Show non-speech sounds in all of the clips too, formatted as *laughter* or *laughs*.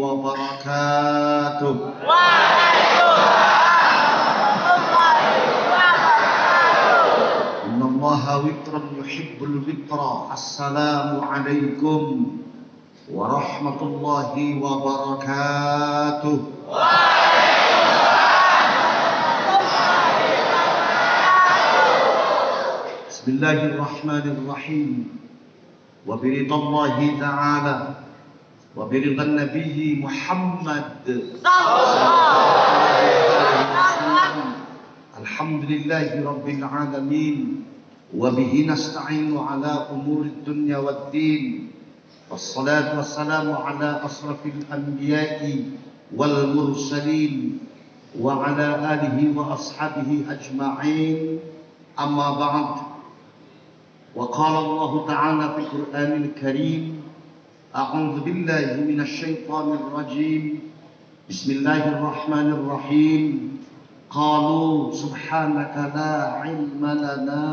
وبركاته. إن الله وترا يحب الوتر. السلام عليكم ورحمة الله وبركاته. بسم الله الرحمن الرحيم. وبرضا الله تعالى. وبرضا النبي محمد. الحمد لله رب العالمين وبه نستعين على أمور الدنيا والدين والصلاة والسلام على أشرف الأنبياء والمرسلين وعلى آله وأصحابه أجمعين. أما بعد وقال الله تعالى في القرآن الكريم أعوذ بالله من الشيطان الرجيم. بسم الله الرحمن الرحيم. قالوا سبحانك لا علم لنا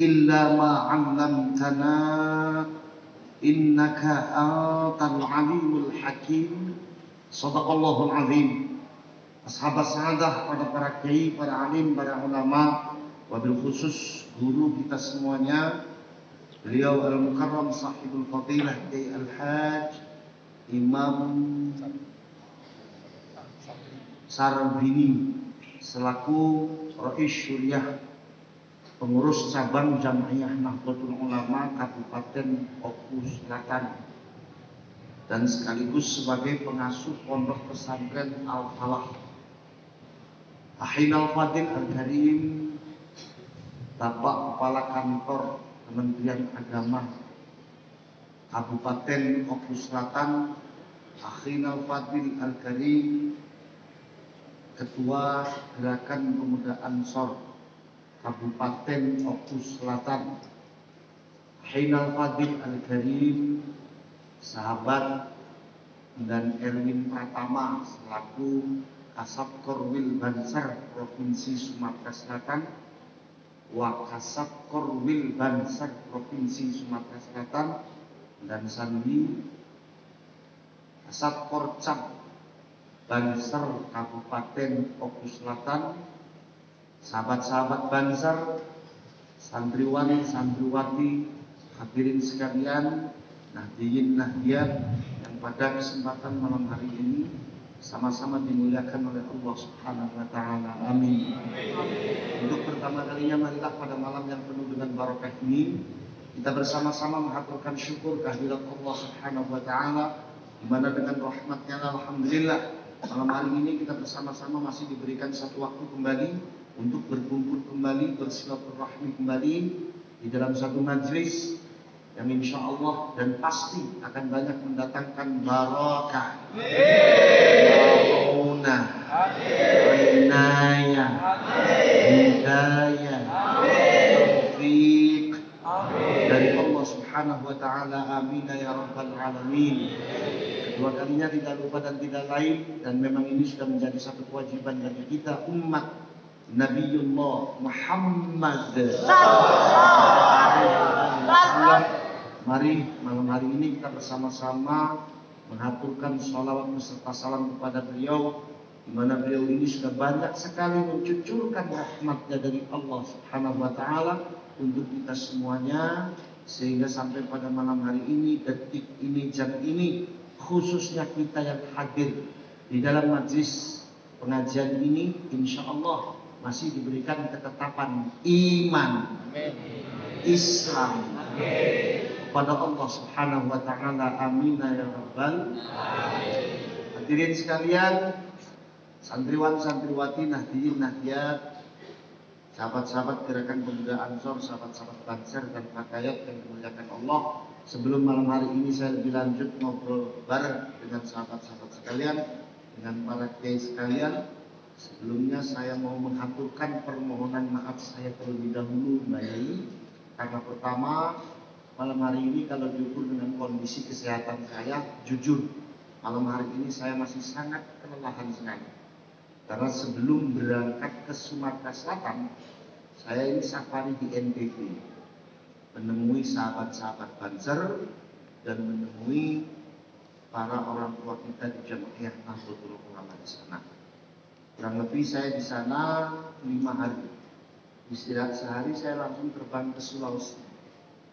إلا ما علمتنا. إنك أنت العليم الحكيم. صدق الله العظيم. Sahabat sahadah pada para kiai, para alim, para ulama, wabil khusus guru kita semuanya, beliau al-mukarram sahibul fadilah Kiai Al-Hajj Imam Sarbini selaku Rais Syuriah pengurus cabang Jamiah Nahdlatul Ulama Kabupaten Oku Selatan dan sekaligus sebagai pengasuh pondok pesantren Al-Falah. Ahin Al-Fadil Al-Karim Bapak Kepala Kantor Kementerian Agama Kabupaten Oku Selatan Ahin Al-Fadil Al-Karim Ketua Gerakan Pemuda Ansor Kabupaten Oku Selatan Ahin Al-Fadil Al-Karim Sahabat dan Erwin Pratama selaku Kasat Korwil Bansar Provinsi Sumatera Selatan Wakasat Korwil Bansar Provinsi Sumatera Selatan. Dan Sandi Kasat Korcap Bansar Kabupaten Oku Selatan. Sahabat-sahabat Bansar santriwati santriwati hadirin sekalian Nahdiyin Nahdiyat yang pada kesempatan malam hari ini sama-sama dimuliakan oleh Allah Subhanahu wa taala. Amin. Untuk pertama kalinya marilah pada malam yang penuh dengan barokah ini kita bersama-sama mengaturkan syukur kehadirat Allah Subhanahu wa taala di mana dengan rahmatnya alhamdulillah malam hari ini kita bersama-sama masih diberikan satu waktu kembali untuk berkumpul kembali bersilaturahmi kembali di dalam satu majlis yang insya Allah dan pasti akan banyak mendatangkan barokah, maunah, inayah, hidayah, taufik dari Allah Subhanahu wa taala. Amin ya rabbal alamin. Kedua kalinya tidak lupa dan tidak lain dan memang ini sudah menjadi satu kewajiban bagi kita umat Nabiullah Muhammad Mari malam hari ini kita bersama-sama mengaturkan sholawat beserta salam kepada beliau di mana beliau ini sudah banyak sekali mencucurkan rahmatnya dari Allah Subhanahu wa taala untuk kita semuanya sehingga sampai pada malam hari ini detik ini jam ini khususnya kita yang hadir di dalam majlis pengajian ini insya Allah masih diberikan ketetapan iman. Islam kepada Allah Subhanahu wa taala. Amin ya rabbal Hadirin sekalian, santriwan santriwati nahdiyin nahdiyat, sahabat-sahabat gerakan pemuda Ansor, sahabat-sahabat Banser dan Fakayat yang dimuliakan Allah. Sebelum malam hari ini saya lebih lanjut ngobrol bareng dengan sahabat-sahabat sekalian, dengan para kiai sekalian. Sebelumnya saya mau mengaturkan permohonan maaf saya terlebih dahulu Mbak Yai. Karena pertama malam hari ini kalau diukur dengan kondisi kesehatan saya, jujur malam hari ini saya masih sangat kelelahan sekali. Karena sebelum berangkat ke Sumatera Selatan, saya ini safari di NTB, menemui sahabat-sahabat Banser dan menemui para orang tua kita di Jamaah Nahdlatul Ulama di sana. Kurang lebih saya di sana lima hari. Istirahat sehari saya langsung terbang ke Sulawesi.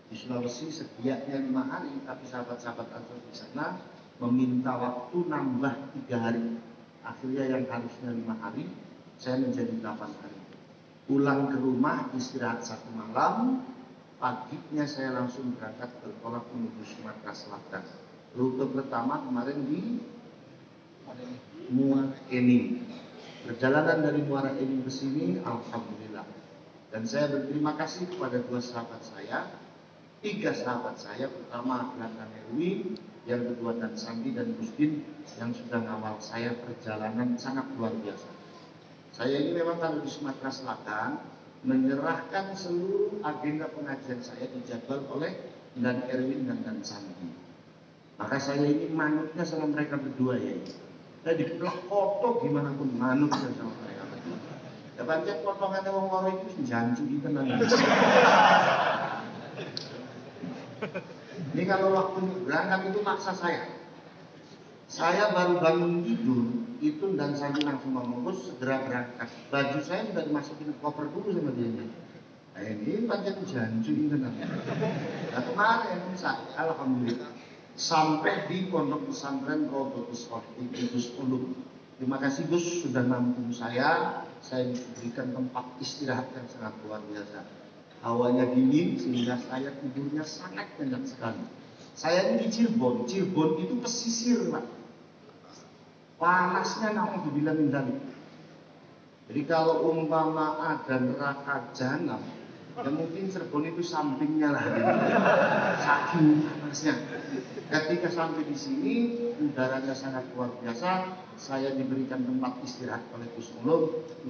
Di Sulawesi sedianya lima hari, tapi sahabat-sahabat Ansor di sana meminta waktu nambah tiga hari. Akhirnya yang harusnya lima hari, saya menjadi delapan hari. Pulang ke rumah, istirahat satu malam, paginya saya langsung berangkat bertolak menuju Sumatera Selatan. Rute pertama kemarin di Muara Enim. Perjalanan dari Muara Enim ke sini, Alhamdulillah. Dan saya berterima kasih kepada dua sahabat saya, tiga sahabat saya, pertama Belakang Erwin, yang kedua dan Sandi dan Mustin yang sudah ngawal saya perjalanan sangat luar biasa. Saya ini memang kalau di Sumatera Selatan menyerahkan seluruh agenda pengajian saya dijadwal oleh dan Erwin dan dan Sandi. Maka saya ini manutnya sama mereka berdua ya. Saya diplak foto gimana pun manut saya sama mereka berdua. Ya pancen potongannya wong itu janju itu nanti. Ini kalau waktu berangkat itu maksa saya. Saya baru bangun tidur, itu dan saya langsung bos segera berangkat. Baju saya sudah dimasukin koper dulu sama dia. Nah, ini panjang janji ini nanti. Nah kemarin saya, alhamdulillah, sampai di pondok pesantren Rodotus Kudus Ulum. Terima kasih Gus sudah nampung saya. Saya diberikan tempat istirahat yang sangat luar biasa hawanya dingin sehingga saya tidurnya sangat nyenyak sekali. Saya ini di Cirebon, Cirebon itu pesisir pak. Panasnya namun dibilang dari. Jadi kalau umpama ada neraka jahanam, ya mungkin Cirebon itu sampingnya lah. Saking panasnya. Ketika sampai di sini, udaranya sangat luar biasa. Saya diberikan tempat istirahat oleh Gus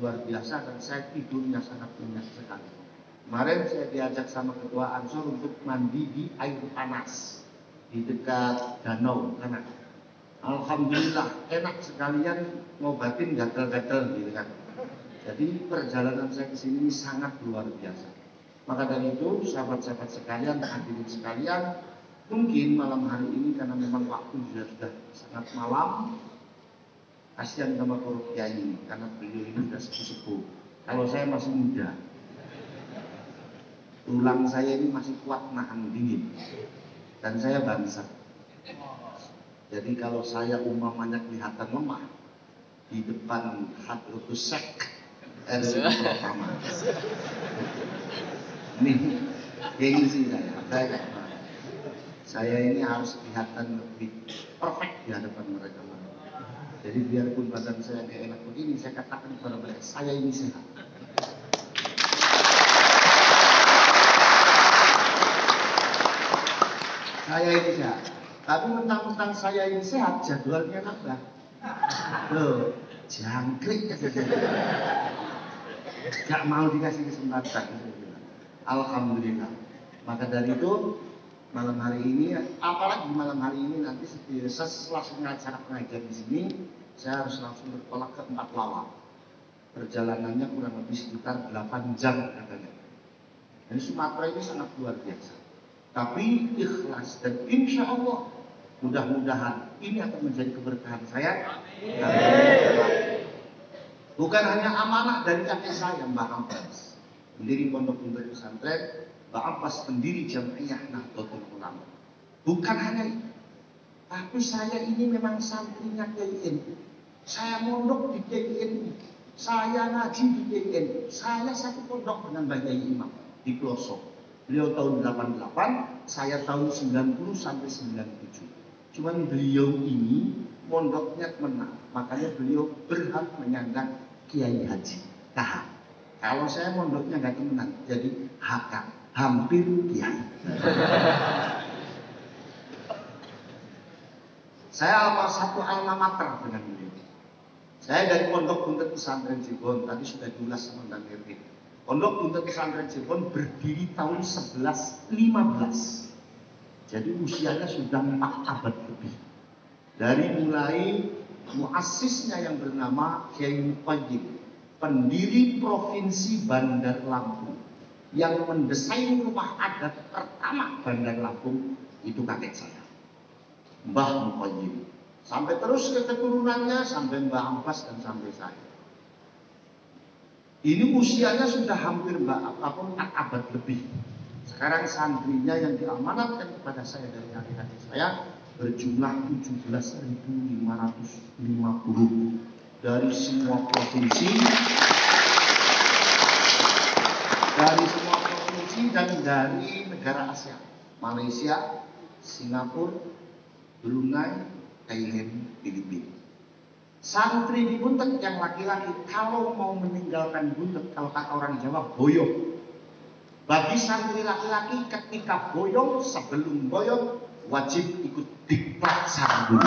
luar biasa dan saya tidurnya sangat nyenyak sekali. Kemarin saya diajak sama ketua Ansor untuk mandi di air panas di dekat danau karena Alhamdulillah enak sekalian ngobatin gatal-gatal gitu kan. Jadi perjalanan saya ke sini sangat luar biasa. Maka dari itu sahabat-sahabat sekalian, hadirin sekalian, mungkin malam hari ini karena memang waktu sudah, sudah sangat malam, kasihan sama Korup ini karena beliau ini sudah sepuh-sepuh. Kalau saya masih muda, tulang saya ini masih kuat nahan dingin. Dan saya bangsa. Jadi kalau saya umpamanya kelihatan lemah di depan Hadrotus Sek RW pertama ini gengsi saya saya saya ini harus kelihatan lebih perfect di hadapan mereka. Jadi biarpun badan saya nggak enak begini saya katakan kepada mereka saya ini sehat saya ini sehat. Tapi mentang-mentang saya ini sehat, jadwalnya nambah. Loh, jangkrik Gak mau dikasih kesempatan. Alhamdulillah. Maka dari itu malam hari ini, apalagi malam hari ini nanti setelah acara pengajian di sini, saya harus langsung bertolak ke empat lawak. Perjalanannya kurang lebih sekitar 8 jam katanya. Dan Sumatera ini sangat luar biasa tapi ikhlas dan insya Allah mudah-mudahan ini akan menjadi keberkahan saya. Bukan hanya amanah dari kakek saya Mbak Abbas. Pendiri pondok pondok pesantren Mbak Abbas pendiri jamiah Nahdlatul Ulama. Bukan hanya itu. Tapi saya ini memang santrinya KIN saya mondok di KIN saya ngaji di KIN saya satu pondok dengan Mbak Imam di pelosok Beliau tahun 88, saya tahun 90 sampai 97. Cuman beliau ini mondoknya menang, makanya beliau berhak menyandang Kiai Haji Tahan. Kalau saya mondoknya nggak temenan, jadi HK, hampir Kiai. saya apa satu alma mater dengan beliau. Saya dari pondok untuk pesantren Cirebon, tadi sudah diulas sama Erwin. Pondok Buntut Pesantren Cirebon berdiri tahun 1115. Jadi usianya sudah 4 abad lebih. Dari mulai muasisnya yang bernama Kiai Muqayyim, pendiri Provinsi Bandar Lampung, yang mendesain rumah adat pertama Bandar Lampung itu kakek saya. Mbah Muqayyim. Sampai terus ke keturunannya, sampai Mbah Abbas dan sampai saya. Ini usianya sudah hampir Mbak apa pun abad lebih. Sekarang santrinya yang diamanatkan kepada saya dari adik-adik saya berjumlah 17.550 dari semua provinsi dari semua provinsi dan dari negara Asia Malaysia, Singapura, Brunei, Thailand, Filipina. Santri di Buntet yang laki-laki kalau mau meninggalkan Buntet, kalau kata orang Jawa, boyong. Bagi santri laki-laki ketika boyong, sebelum boyong, wajib ikut diklat sambung.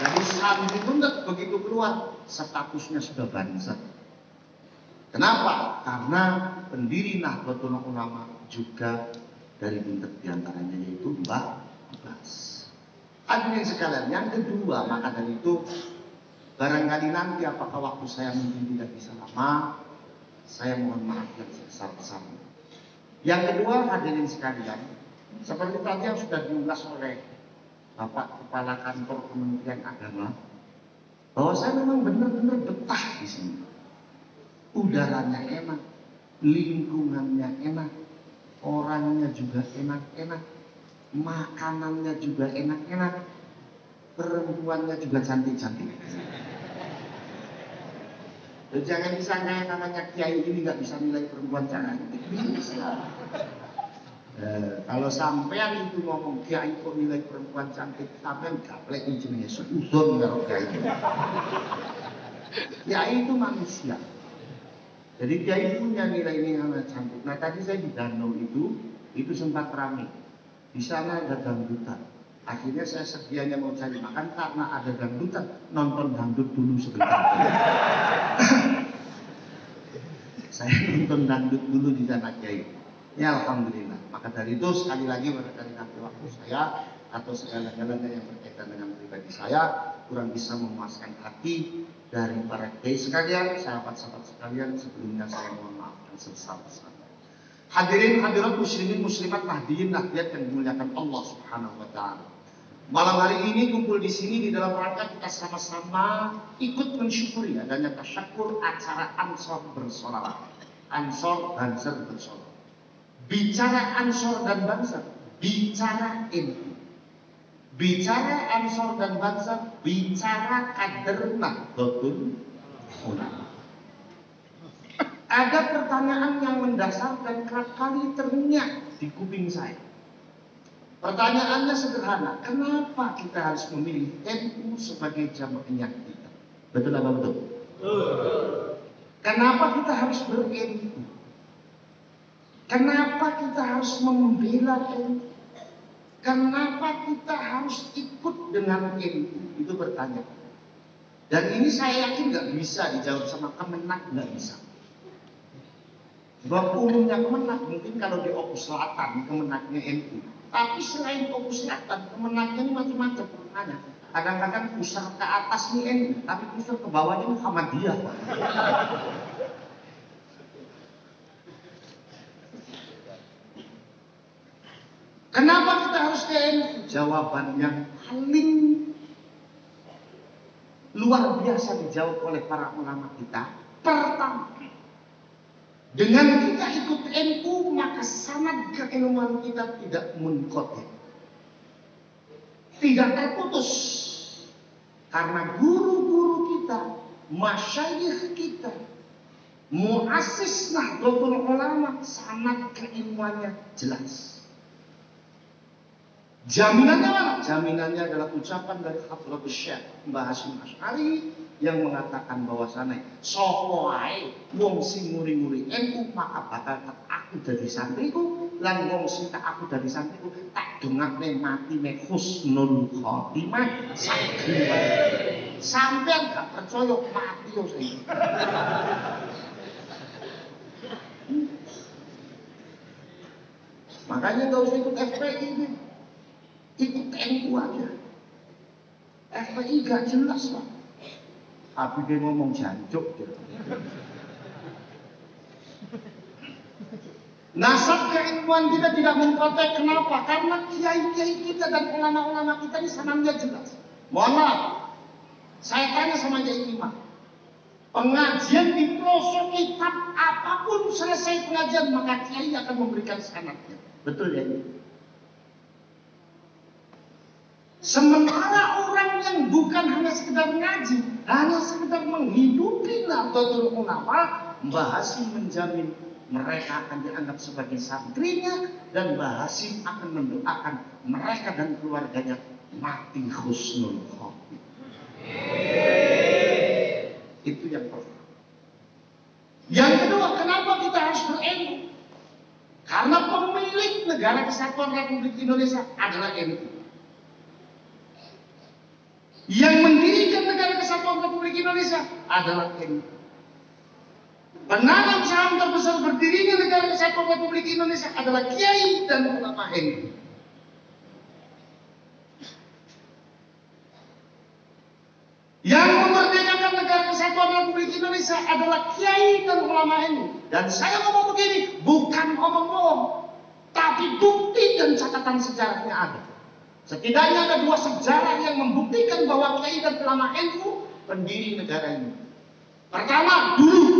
Jadi santri Buntet begitu keluar, statusnya sudah bangsa. Kenapa? Karena pendiri Nahdlatul Ulama juga dari Buntet di antaranya yaitu Mbah Abbas. Hadirin sekalian, yang kedua maka dari itu barangkali nanti apakah waktu saya mungkin tidak bisa lama, saya mohon maaf yang sebesar-besarnya. Yang kedua hadirin sekalian, seperti tadi yang sudah diulas oleh Bapak Kepala Kantor Kementerian Agama, bahwa saya memang benar-benar betah di sini udaranya enak, lingkungannya enak, orangnya juga enak-enak, makanannya juga enak-enak, perempuannya juga cantik-cantik. Jangan disangka yang namanya kiai ini nggak bisa nilai perempuan cantik. Bisa. Eh, kalau sampean itu ngomong kiai kok nilai perempuan cantik, sampean gaplek ini jenisnya seudon karo kiai. Kiai itu manusia. Jadi kiai punya nilai-nilai cantik. Nah tadi saya di danau itu, itu sempat ramai. Di sana ada dangdutan. Akhirnya saya sedianya mau cari makan karena ada dangdutan. Nonton dangdut dulu sebentar. *laughs* saya nonton dangdut dulu di sana kiai. Ya Alhamdulillah. Maka dari itu sekali lagi barangkali nanti waktu saya atau segala-galanya yang berkaitan dengan pribadi saya kurang bisa memuaskan hati dari para kiai sekalian, sahabat-sahabat sekalian, sebelumnya saya mohon maaf dan sebesar-besarnya. Hadirin hadirat muslimin muslimat nahdiyin nahdiyat yang dimuliakan Allah Subhanahu wa taala. Malam hari ini kumpul di sini di dalam rangka kita sama-sama ikut mensyukuri adanya tasyakur acara Ansor bersolawat. Ansor Banser bersolawat. Bicara Ansor dan Banser, bicara ini Bicara Ansor dan bangsa, bicara kader Nahdlatul Ulama. Ada pertanyaan yang mendasar dan kerap kali terngiang di kuping saya. Pertanyaannya sederhana, kenapa kita harus memilih NU sebagai jamaahnya kita? Betul apa betul? Kenapa kita harus ber Kenapa kita harus membela NU? Kenapa kita harus ikut dengan NU? Itu bertanya. Dan ini saya yakin nggak bisa dijawab sama Kemenak nggak bisa. Sebab umumnya Kemenak mungkin kalau di Oku Selatan Kemenaknya NU. Tapi selain Oku Selatan Kemenaknya ini macam-macam pertanyaan. Kadang-kadang pusat ke atas ini NU, tapi pusat ke bawahnya Muhammadiyah. Kenapa kita harus ke Jawaban yang paling luar biasa dijawab oleh para ulama kita. Pertama, dengan kita ikut NU maka sangat keilmuan kita tidak munkotin. Tidak terputus. Karena guru-guru kita, masyayikh kita, muassis Nahdlatul Ulama sangat keilmuannya jelas. Jaminannya mana? Jaminannya adalah ucapan dari Hadratus Syekh Mbah Hasim Asy'ari yang mengatakan bahwasannya sapa ae wong sing nguri-nguri NU maka bakal tak aku dadi santriku lan wong sing tak aku dadi santriku tak dongakne mati nek husnul khotimah sagriwa sampean gak percaya mati yo sing Makanya gak usah ikut FPI ini ikut NU aja. FPI gak jelas lah. Tapi dia ngomong jancuk. Nasab keilmuan kita tidak memprotek. Kenapa? Karena kiai-kiai kita dan ulama-ulama kita ini sanamnya jelas. Mohon maaf. Saya tanya sama Kiai Imam. Pengajian di pelosok kitab apa pun selesai pengajian maka kiai akan memberikan sanatnya. Betul ya? Sementara orang yang bukan hanya sekedar ngaji, hanya sekedar menghidupi Nahdlatul Ulama, Mbah Hasim menjamin mereka akan dianggap sebagai santrinya dan Mbah Hasim akan mendoakan mereka dan keluarganya mati khusnul khotimah. Itu yang pertama. Yang kedua, kenapa kita harus berilmu? Karena pemilik negara kesatuan Republik Indonesia adalah NU. Yang mendirikan negara kesatuan Republik Indonesia adalah NU. Penanam saham terbesar berdirinya negara kesatuan Republik Indonesia adalah kiai dan ulama NU. Yang memerdekakan negara kesatuan Republik Indonesia adalah kiai dan ulama NU. Dan saya ngomong begini, bukan omong-omong, tapi bukti dan catatan sejarahnya ada. Setidaknya ada dua sejarah yang membuktikan bahwa Kiai dan ulama NU pendiri negara ini. Pertama, dulu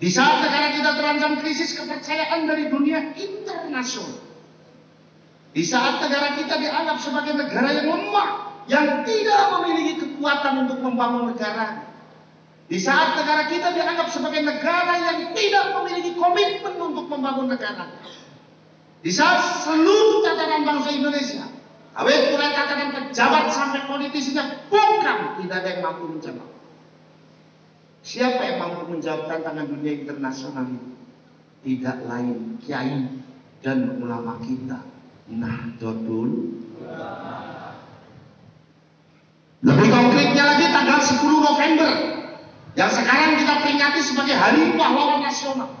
di saat negara kita terancam krisis kepercayaan dari dunia internasional. Di saat negara kita dianggap sebagai negara yang lemah, yang tidak memiliki kekuatan untuk membangun negara. Di saat negara kita dianggap sebagai negara yang tidak memiliki komitmen untuk membangun negara. Di saat seluruh tatanan bangsa Indonesia Awet mulai katakan pejabat sampai politisinya bukan tidak ada yang mampu menjawab. Siapa yang mampu menjawab tantangan dunia internasional ini? Tidak lain kiai dan ulama kita. Nah, Nahdlatul Lebih konkretnya lagi tanggal 10 November yang sekarang kita peringati sebagai Hari Pahlawan Nasional.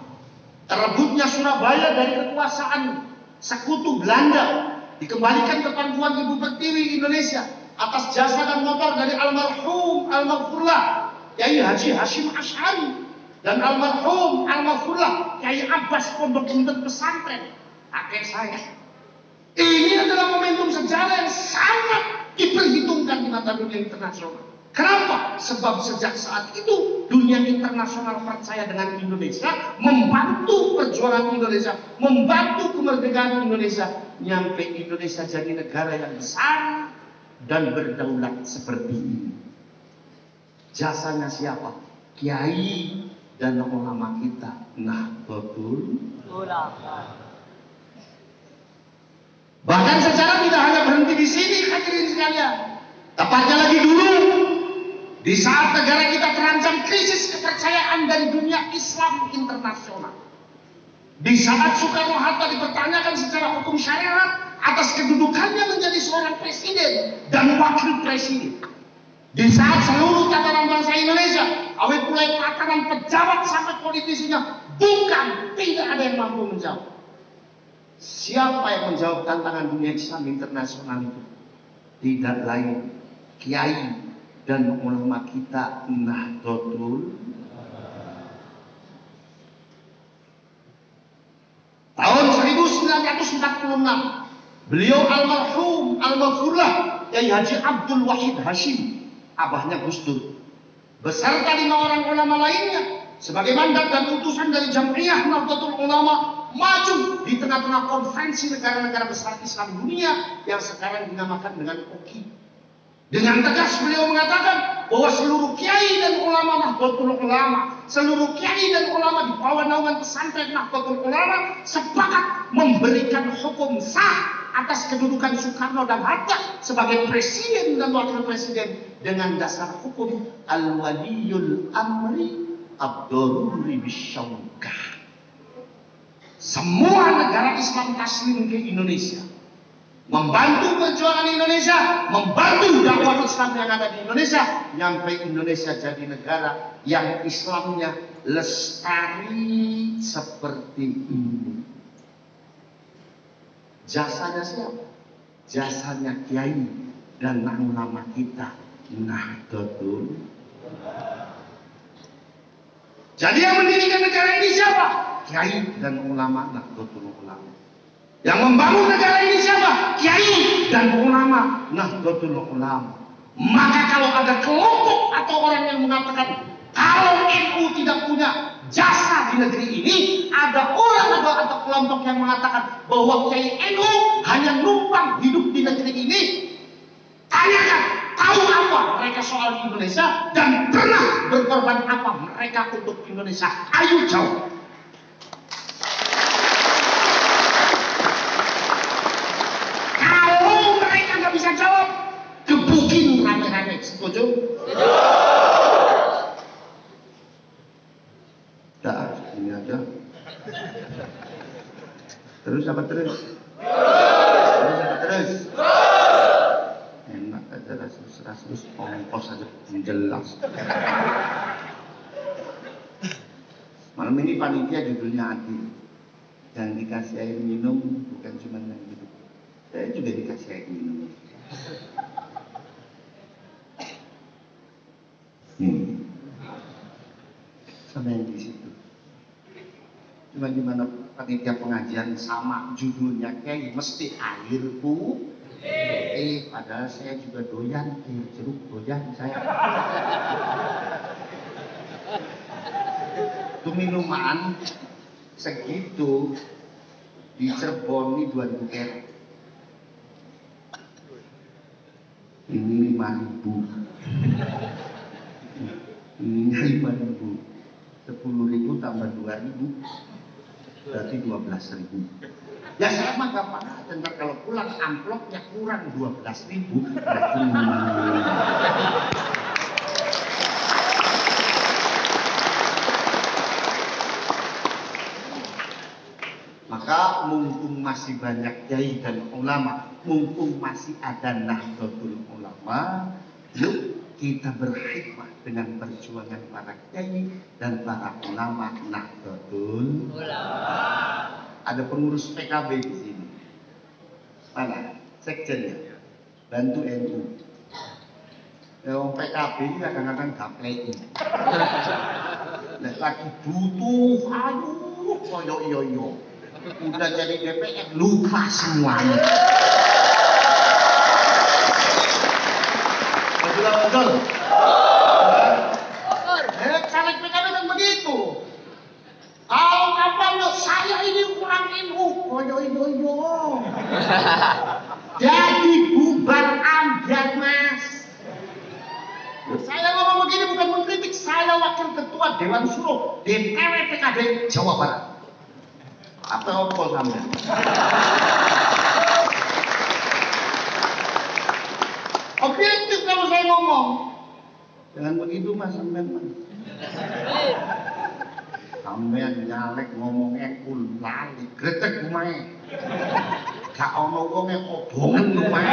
Terebutnya Surabaya dari kekuasaan sekutu Belanda dikembalikan ke pangkuan Ibu Pertiwi Indonesia atas jasa dan motor dari almarhum almarhumlah Kiai Haji Hashim Ash'ari dan almarhum almarhumlah Kiai Abbas Pondok Pesantren kakek saya. Ini adalah momentum sejarah yang sangat diperhitungkan di mata dunia internasional. Kenapa? Sebab sejak saat itu dunia internasional percaya dengan Indonesia, membantu perjuangan Indonesia, membantu kemerdekaan Indonesia, nyampe Indonesia jadi negara yang besar dan berdaulat seperti ini. Jasanya siapa? Kiai dan ulama kita. Nah, betul. Bahkan sejarah tidak hanya berhenti di sini, hadirin sekalian. Tepatnya lagi dulu, di saat negara kita terancam krisis kepercayaan dari dunia Islam internasional. Di saat Soekarno-Hatta dipertanyakan secara hukum syariat atas kedudukannya menjadi seorang presiden dan wakil presiden. Di saat seluruh tatanan bangsa Indonesia, awet mulai tatanan pejabat sampai politisinya, bukan tidak ada yang mampu menjawab. Siapa yang menjawab tantangan dunia Islam internasional itu? Tidak lain kiai dan ulama kita Nahdlatul Tahun 1946 beliau almarhum almarhumlah Kiai Haji Abdul Wahid Hashim abahnya Gus Dur. Beserta lima orang ulama lainnya sebagai mandat dan utusan dari Jam'iyah Nahdlatul Ulama maju di tengah-tengah konferensi negara-negara besar Islam dunia yang sekarang dinamakan dengan OKI dengan tegas beliau mengatakan bahwa seluruh kiai dan ulama Nahdlatul Ulama, seluruh kiai dan ulama di bawah naungan pesantren Nahdlatul Ulama sepakat memberikan hukum sah atas kedudukan Soekarno dan Hatta sebagai presiden dan wakil presiden dengan dasar hukum al-waliyul amri abdururi bisyawkah. Semua negara Islam taslim ke Indonesia membantu perjuangan Indonesia, membantu dakwah Islam yang ada di Indonesia, nyampe Indonesia jadi negara yang Islamnya lestari seperti ini. Jasanya siapa? Jasanya Kiai dan ulama kita Nahdlatul. Jadi yang mendirikan negara ini siapa? kiai dan ulama Nahdlatul Ulama. Yang membangun negara ini siapa? Kiai dan ulama Nahdlatul Ulama. Maka kalau ada kelompok atau orang yang mengatakan kalau NU tidak punya jasa di negeri ini, ada orang atau, atau kelompok yang mengatakan bahwa Kiai NU hanya numpang hidup di negeri ini. Tanyakan, tahu apa mereka soal Indonesia dan pernah berkorban apa mereka untuk Indonesia? Ayo jawab. Kalau bisa jawab, gebukin rame-rame. Setuju? Dah, ini aja. Terus apa terus? Terus apa terus? Enak aja rasus-rasus ongkos aja menjelas. Malam ini panitia judulnya adil. Yang dikasih air minum bukan cuma yang. Saya juga dikasih air minum. Hmm. Sama yang di situ. Cuma gimana panitia pengajian sama judulnya kayak mesti airku. Eh, padahal saya juga doyan air jeruk doyan saya. Itu minuman segitu di Cirebon ini dua ribu kere. Ini lima ribu. Ini lima ribu. Sepuluh ribu tambah dua ribu. Berarti dua belas ribu. Ya saya mah gampang aja. Ntar kalau pulang amplopnya kurang dua belas ribu. Berarti Mumpung masih banyak kiai dan ulama, mumpung masih ada Nahdlatul Ulama, yuk kita berhikmah dengan perjuangan para kiai dan para ulama Nahdlatul Ulama. Ada pengurus PKB di sini. Mana? Sekjennya. Bantu NU. Yang PKB ini kadang-kadang gapleki. Nah, lagi butuh, ayo, koyo iyo iyo udah jadi DPR lupa semuanya. Betul betul. Eh, caleg PKB kan begitu. Kalau apa lo saya ini kurang ilmu, koyo iyo iyo. Jadi bubar ambiar mas. Saya ngomong begini bukan mengkritik, saya wakil ketua Dewan Suro DPW PKB Jawa Barat apa apa sampai objektif kalau saya ngomong. Jangan begitu mas sampean mas. Sampean nyalek ngomongnya kul lali gretek kumae. Gak ono wonge obongan kumae.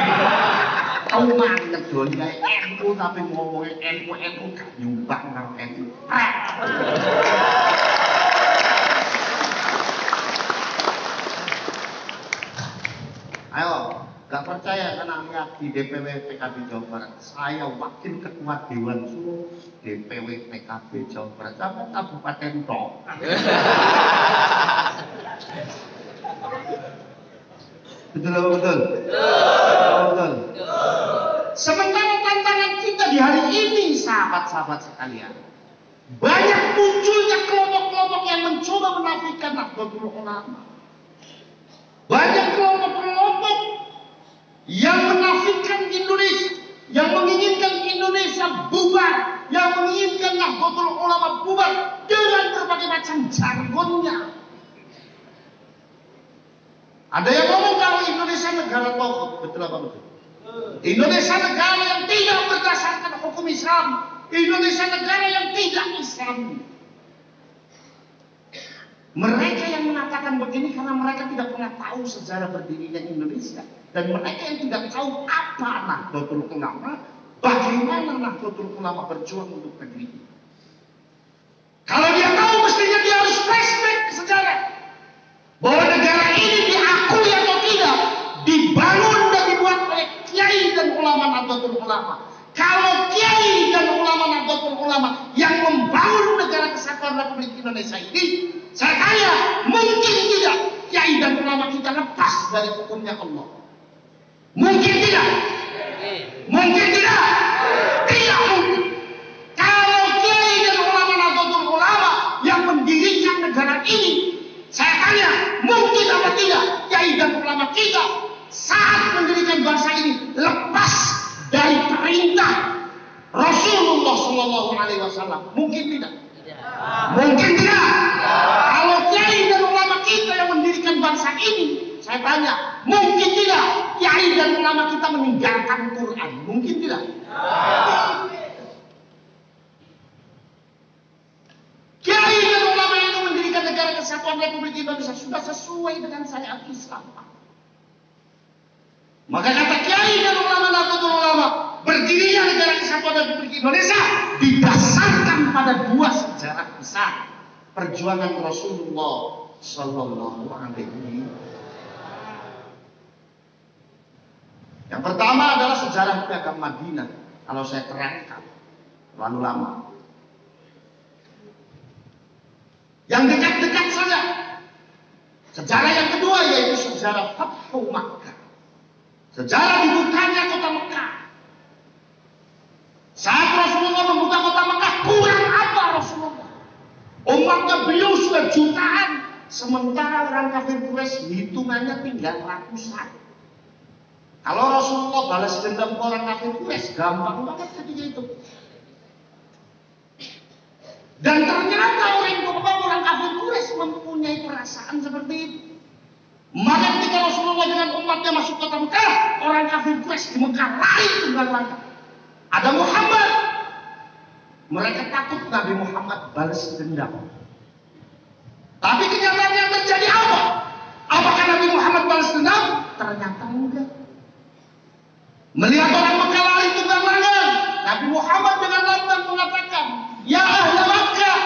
Tau manget donya NU tapi ngomongnya NU NU gak nyumbang karo NU Ayo, gak percaya karena lihat di DPW PKB Jawa Barat. Saya wakil ketua Dewan Suro DPW PKB Jawa Barat. Sampai Kabupaten Tok. *laughs* betul apa betul? Betul. Sementara tantangan kita di hari ini, sahabat-sahabat sekalian, banyak munculnya kelompok-kelompok yang mencoba menafikan Nahdlatul Ulama. Banyak kelompok-kelompok yang menafikan Indonesia, yang menginginkan Indonesia bubar, yang menginginkan Nahdlatul Ulama bubar dengan berbagai macam jargonnya. Ada yang ngomong kalau Indonesia negara tauhid, betul apa betul? Indonesia negara yang tidak berdasarkan hukum Islam, Indonesia negara yang tidak Islam. Mereka yang mengatakan begini karena mereka tidak pernah tahu sejarah berdirinya Indonesia dan mereka yang tidak tahu apa Nahdlatul Ulama, bagaimana Nahdlatul Ulama berjuang untuk negeri ini. Kalau dia tahu mestinya dia harus flashback ke sejarah bahwa negara ini diakui atau tidak dibangun dan dibuat oleh kiai dan ulama Nahdlatul Ulama. Kalau kiai dan ulama Nahdlatul Ulama yang membangun negara kesatuan Republik Indonesia ini, saya tanya, mungkin tidak kiai dan ulama kita lepas dari hukumnya Allah? Mungkin tidak? Mungkin tidak? Tidak mungkin. Kalau kiai dan ulama Nahdlatul Ulama yang mendirikan negara ini, saya tanya, mungkin apa tidak kiai dan ulama kita saat mendirikan bangsa ini lepas dari perintah Rasulullah Shallallahu Alaihi Wasallam? Mungkin tidak. Mungkin tidak. Kalau kiai dan ulama kita yang mendirikan bangsa ini, saya tanya, mungkin tidak kiai dan ulama kita meninggalkan Quran? Mungkin tidak. Kiai dan ulama yang mendirikan negara kesatuan Republik Indonesia sudah sesuai dengan syariat Islam. Maka kata kiai dan ulama Nahdlatul Ulama, berdirinya negara kesatuan Republik Indonesia didasarkan pada dua sejarah besar. Perjuangan Rasulullah Sallallahu Alaihi. Yang pertama adalah sejarah piagam Madinah. Kalau saya terangkan, terlalu lama. Yang dekat-dekat saja. Sejarah yang kedua yaitu sejarah Fathu Makkah. Sejarah dibukanya kota Mekah. Saat Rasulullah membuka kota Mekah, kurang apa Rasulullah? Umatnya beliau sudah jutaan. Sementara orang kafir Quraisy hitungannya tinggal ratusan. Kalau Rasulullah balas dendam orang kafir Quraisy, gampang banget ketika itu. Dan ternyata orang orang kafir Quraisy mempunyai perasaan seperti itu. Maka ketika Rasulullah dengan umatnya masuk kota Mekah, orang kafir Quraisy di Mekah lari tunggal langkah. Ada Muhammad. Mereka takut Nabi Muhammad balas dendam. Tapi kenyataannya yang terjadi apa? Apakah Nabi Muhammad balas dendam? Ternyata enggak. Melihat orang Mekah lari tunggal langkah, Nabi Muhammad dengan lantang mengatakan, Ya ahli Makkah,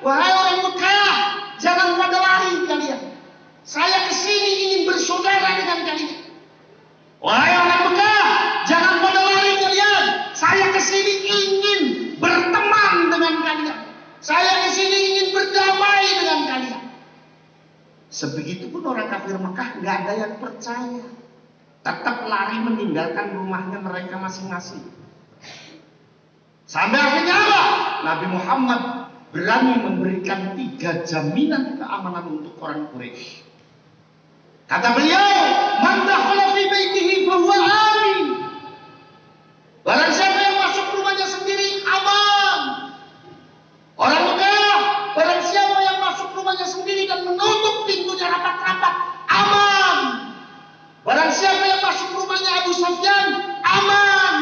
wahai orang Mekah, jangan pada lari kalian. Saya ke sini ingin bersaudara dengan kalian. Wahai orang Mekah, jangan pada lari kalian. Saya ke sini ingin kalian. Saya ke sini ingin berdamai dengan kalian. Sebegitupun orang kafir Mekah nggak ada yang percaya. Tetap lari meninggalkan rumahnya mereka masing-masing. Sampai akhirnya apa? Nabi Muhammad berani memberikan tiga jaminan keamanan untuk orang Quraisy. Kata beliau, "Man dakhala fi baitihi fahuwa amin." Barang siapa yang masuk rumahnya sendiri aman. Orang Mekah, barang siapa yang masuk rumahnya sendiri dan menutup pintunya rapat-rapat, aman. Barang siapa yang masuk rumahnya Abu Sufyan, aman.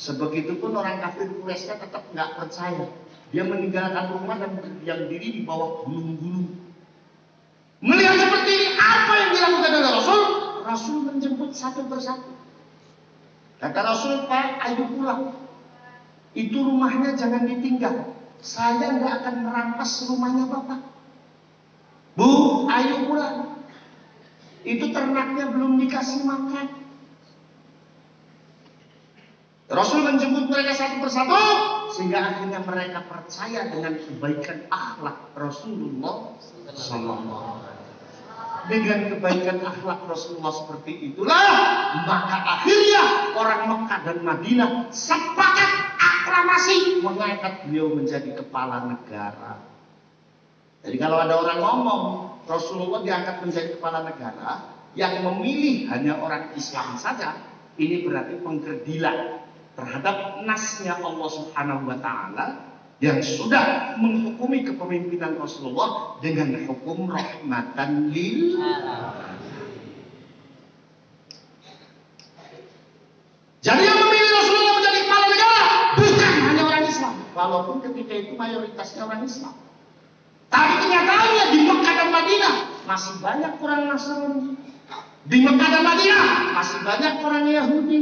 Sebegitupun orang kafir Quraisy tetap nggak percaya. Dia meninggalkan rumah dan berdiam diri di bawah gunung-gunung. Melihat seperti ini, apa yang dilakukan oleh Rasul? Rasul menjemput satu persatu. Kata Rasul, Pak, ayo pulang. Itu rumahnya jangan ditinggal. Saya nggak akan merampas rumahnya Bapak. Bu, ayo pulang. Itu ternaknya belum dikasih makan. Rasul menjemput mereka satu persatu sehingga akhirnya mereka percaya dengan kebaikan akhlak Rasulullah Sallallahu Dengan kebaikan akhlak Rasulullah seperti itulah maka akhirnya orang Mekah dan Madinah sepakat aklamasi mengangkat beliau menjadi kepala negara. Jadi kalau ada orang ngomong Rasulullah diangkat menjadi kepala negara yang memilih hanya orang Islam saja, ini berarti pengkerdilan terhadap nasnya Allah Subhanahu wa taala yang sudah menghukumi kepemimpinan Rasulullah dengan hukum rahmatan lil Jadi yang memilih Rasulullah menjadi kepala negara bukan hanya orang Islam, walaupun ketika itu mayoritasnya orang Islam. Tapi kenyataannya di Mekah dan Madinah masih banyak orang Nasrani. Di Mekah dan Madinah masih banyak orang Yahudi.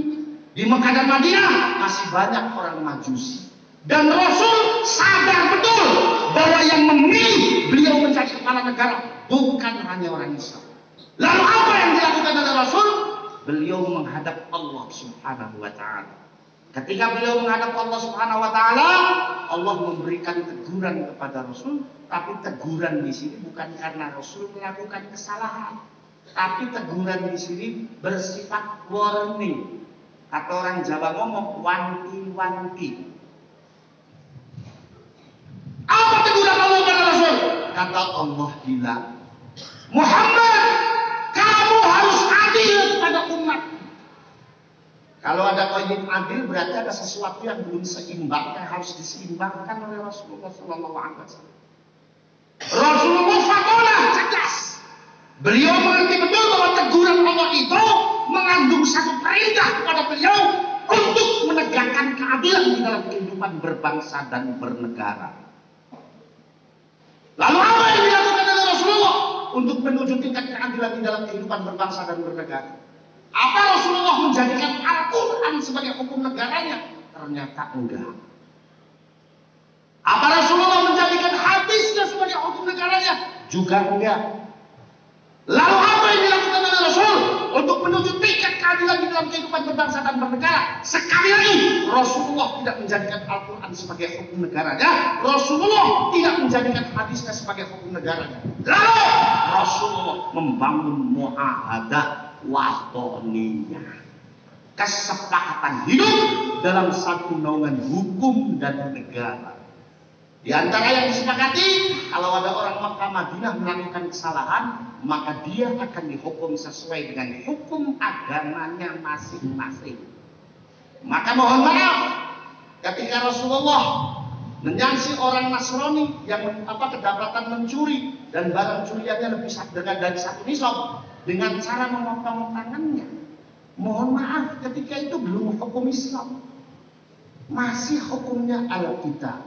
Di Mekah dan Madinah masih banyak orang Majusi. Dan Rasul sadar betul bahwa yang memilih beliau menjadi kepala negara bukan hanya orang Islam. Lalu apa yang dilakukan oleh Rasul? Beliau menghadap Allah Subhanahu wa taala. Ketika beliau menghadap Allah Subhanahu wa taala, Allah memberikan teguran kepada Rasul, tapi teguran di sini bukan karena Rasul melakukan kesalahan, tapi teguran di sini bersifat warning. Kata orang Jawa ngomong wanti-wanti. Apa teguran Allah kepada Rasul? Kata Allah bilang, Muhammad, kamu harus adil kepada umat. Kalau ada koin adil berarti ada sesuatu yang belum seimbang yang harus diseimbangkan oleh Rasulullah Sallallahu Alaihi Wasallam. Rasulullah Fakola cerdas. Beliau mengerti betul bahwa teguran Allah itu mengandung satu perintah kepada beliau untuk menegakkan keadilan di dalam kehidupan berbangsa dan bernegara. Lalu apa yang dilakukan oleh Rasulullah untuk menuju tingkat keadilan di dalam kehidupan berbangsa dan bernegara? Apa Rasulullah menjadikan Al-Quran sebagai hukum negaranya? Ternyata enggak. Apa Rasulullah menjadikan hadisnya sebagai hukum negaranya? Juga enggak. Lalu apa yang dilakukan oleh Rasul untuk menuju tingkat keadilan di dalam kehidupan berbangsa dan bernegara? Sekali lagi, Rasulullah tidak menjadikan Al-Quran sebagai hukum negaranya. Rasulullah tidak menjadikan hadisnya sebagai hukum negaranya. Lalu Rasulullah membangun muahadah watoniyah kesepakatan hidup dalam satu naungan hukum dan negara. Di antara yang disepakati, kalau ada orang Makkah Madinah melakukan kesalahan, maka dia akan dihukum sesuai dengan hukum agamanya masing-masing. Maka mohon maaf, ketika Rasulullah menyaksi orang Nasrani yang apa kedapatan mencuri dan barang curiannya lebih dengan dari satu nisab, dengan cara memotong tangannya. Mohon maaf, ketika itu belum hukum Islam. Masih hukumnya Alkitab.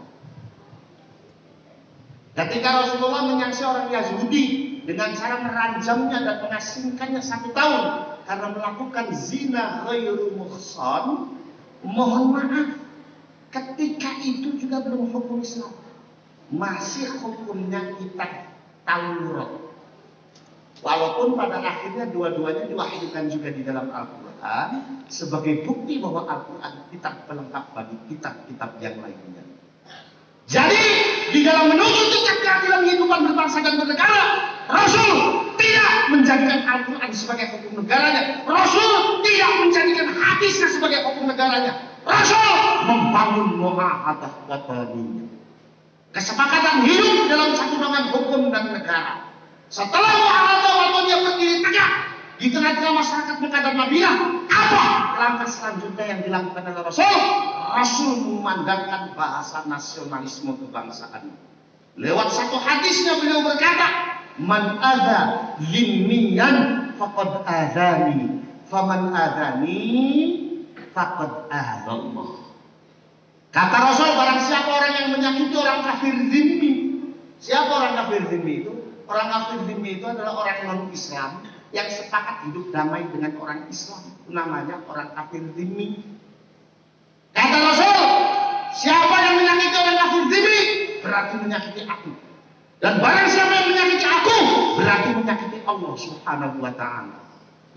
Ketika Rasulullah menyaksi orang Yahudi dengan cara meranjamnya dan mengasingkannya satu tahun karena melakukan zina ghairu muhsan, mohon maaf, ketika itu juga belum hukum Islam. Masih hukumnya kitab Taurat. Walaupun pada akhirnya dua-duanya diwahyukan juga di dalam Al-Quran sebagai bukti bahwa Al-Quran kitab pelengkap bagi kitab-kitab yang lainnya. Jadi di dalam tingkat keadilan kehidupan berbangsa dan bernegara, Rasul tidak menjadikan Al-Quran sebagai hukum negaranya. Rasul tidak menjadikan hadisnya sebagai hukum negaranya. Rasul membangun muahadah wataniyah. Kesepakatan hidup dalam satu naungan hukum dan negara. Setelah mu'ahadah waktunya berdiri tegak di tengah-tengah masyarakat Mekah dan Madinah, apa langkah selanjutnya yang dilakukan oleh Rasul? Rasul memandangkan bahasa nasionalisme kebangsaan. Lewat satu hadisnya beliau berkata, Man ada limniyan faqad adani, faman adani faqad adallah. Kata Rasul, barang siapa orang yang menyakiti orang kafir zimmi. Siapa orang kafir zimmi itu? Orang kafir zimmi itu adalah orang non-Islam yang sepakat hidup damai dengan orang Islam. Namanya orang kafir zimmi. Kata Rasul, siapa yang menyakiti orang kafir zimmi berarti menyakiti aku. Dan barang siapa yang menyakiti aku berarti menyakiti Allah Subhanahu wa taala.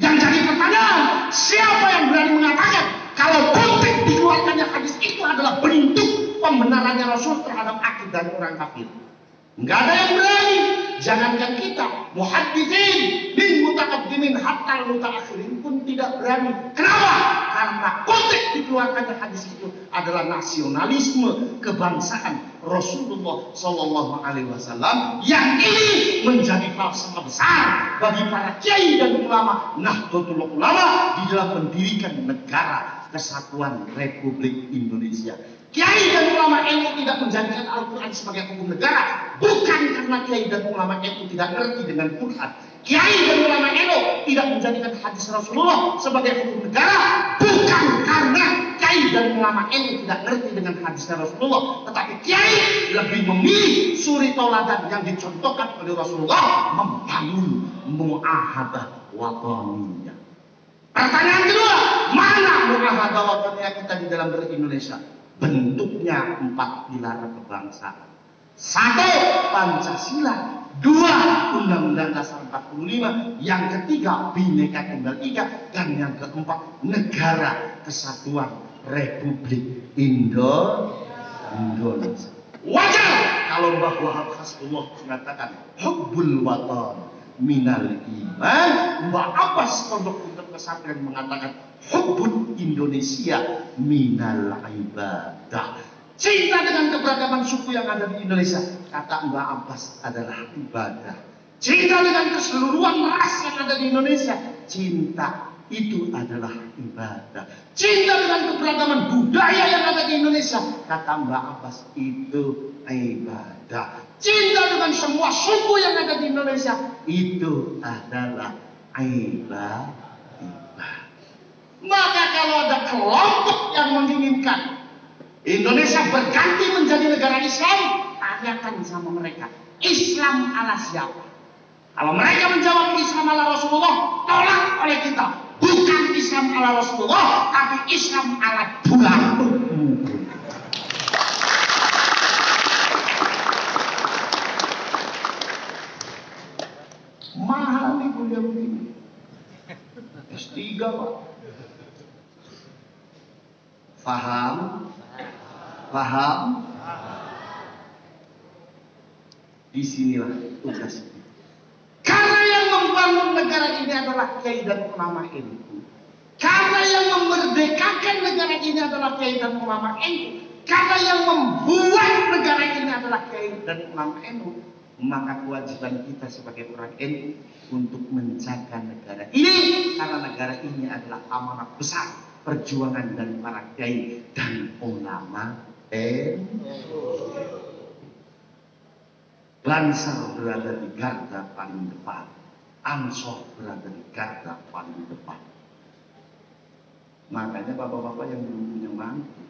Yang jadi pertanyaan, siapa yang berani mengatakan kalau konteks dikeluarkannya hadis itu adalah bentuk pembenarannya Rasul terhadap akidah orang kafir? Enggak ada yang berani. Jangankan kita, muhaddithin, min mutakaddimin hatta mutaakhirin pun tidak berani. Kenapa? Karena konteks dikeluarkannya hadis itu adalah nasionalisme kebangsaan Rasulullah Shallallahu Alaihi Wasallam yang ini menjadi falsafah besar bagi para kiai dan ulama Nahdlatul Ulama di dalam mendirikan negara kesatuan Republik Indonesia. Kiai dan ulama NU tidak menjadikan Al-Quran sebagai hukum negara bukan karena kiai dan ulama NU tidak ngerti dengan Quran. Kiai dan ulama NU tidak menjadikan hadis Rasulullah sebagai hukum negara bukan karena kiai dan ulama NU tidak ngerti dengan hadis Rasulullah, tetapi kiai lebih memilih suri toladan yang dicontohkan oleh Rasulullah membangun muahadah wataniyah. Pertanyaan kedua, mana muahadah wataniyah kita di dalam berindonesia? Bentuknya empat pilar kebangsaan. Satu, Pancasila. Dua, Undang-Undang Dasar 45. Yang ketiga, Bhinneka Tunggal Ika. Dan yang keempat, negara kesatuan Republik Indo Indonesia. Wajar kalau Mbah Wahab Hasbullah mengatakan hubbul watan minal iman. Mbah Abbas Pondok untuk Pesantren mengatakan hubbul Indonesia minal ibadah. Cinta dengan keberagaman suku yang ada di Indonesia, kata Mbah Abbas adalah ibadah. Cinta dengan keseluruhan ras yang ada di Indonesia, cinta itu adalah ibadah. Cinta dengan keberagaman budaya yang ada di Indonesia, kata Mbak Abbas itu ibadah. Cinta dengan semua suku yang ada di Indonesia, itu adalah ibadah. Maka kalau ada kelompok yang menginginkan Indonesia berganti menjadi negara Islam, tanyakan sama mereka, Islam ala siapa? Kalau mereka menjawab Islam ala Rasulullah, tolak oleh kita bukan Islam ala Rasulullah, tapi Islam ala bulan. Mahal nih kuliah begini. S3 Pak. Faham? Faham? Di sinilah tugas karena yang membangun negara ini adalah kiai dan ulama NU. Karena yang memerdekakan negara ini adalah kiai dan ulama NU. Karena yang membuat negara ini adalah kiai dan ulama NU. Maka kewajiban kita sebagai orang NU untuk menjaga negara ini. Karena negara ini adalah amanah besar perjuangan dari para kiai dan ulama NU. Bansar berada di garda paling depan. Ansor berada di garda paling depan. Makanya bapak-bapak yang belum punya mantu,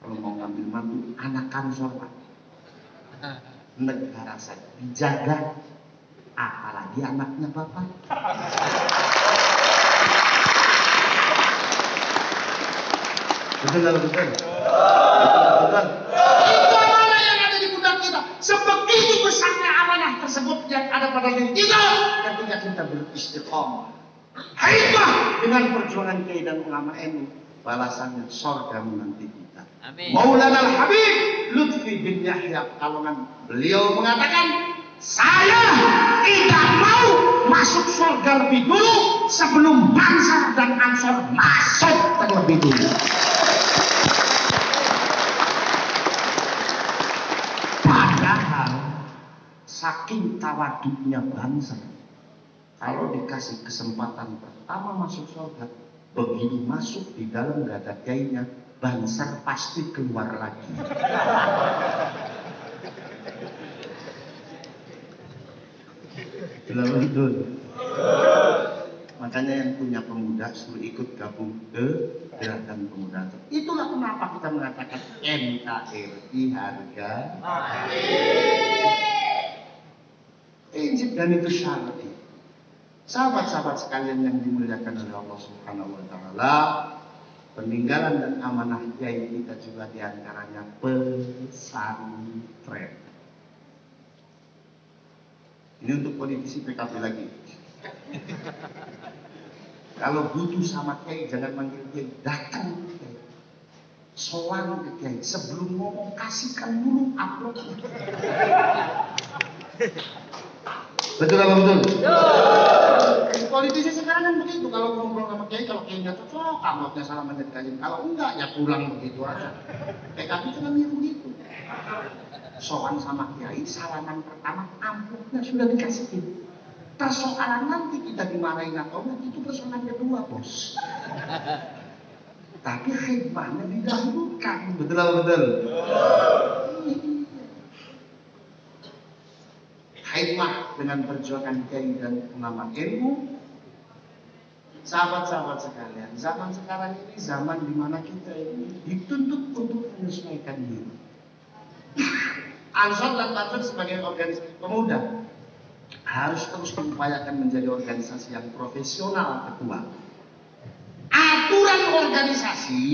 kalau mau ngambil mantu, anak ansor pak. Negara saya dijaga, apalagi anaknya bapak. Betul betul? Betul betul? Sebegitu besarnya amanah tersebut yang ada pada diri kita ketika kita beristiqomah. Hikmah dengan perjuangan kiai dan ulama NU balasannya sorga menanti kita. Amin. Maulana Al-Habib Lutfi bin Yahya Kalongan beliau mengatakan saya tidak mau masuk surga lebih dulu sebelum bangsa dan ansor masuk terlebih dulu. Saking tawaduknya bangsa kalau dikasih kesempatan pertama masuk surga begitu masuk di dalam gada kayaknya bangsa pasti keluar lagi Betul betul. Makanya yang punya pemuda suruh ikut gabung ke gerakan pemuda. Itulah kenapa kita mengatakan NKRI harga prinsip dan itu syar'i. Sahabat-sahabat sekalian yang dimuliakan oleh Allah Subhanahu wa taala, peninggalan dan amanah kiai kita juga di antaranya pesantren. Ini untuk politisi PKB lagi. *laughs* Kalau butuh sama kiai jangan manggil kiai, datang kiai. Soal ke kiai sebelum ngomong kasihkan dulu upload. Betul apa betul? Betul. Politisi sekarang kan begitu. Kalau ngobrol sama kiai, kalau kiai nggak cocok, amplopnya salah menjadi Kalau enggak, ya pulang begitu aja. PKB itu kan begitu. Soal sama kiai, salaman pertama amplopnya sudah dikasihin. Persoalan nanti kita dimarahin atau enggak itu persoalan kedua bos. Tapi khidmahnya didahulukan. Betul apa betul? Hikmah dengan perjuangan kiai dan ulama ilmu. Sahabat-sahabat sekalian zaman sekarang ini zaman di mana kita ini dituntut untuk menyesuaikan diri. *laughs* Ansor dan Tansur sebagai organisasi pemuda harus terus mengupayakan menjadi organisasi yang profesional ketua. Aturan organisasi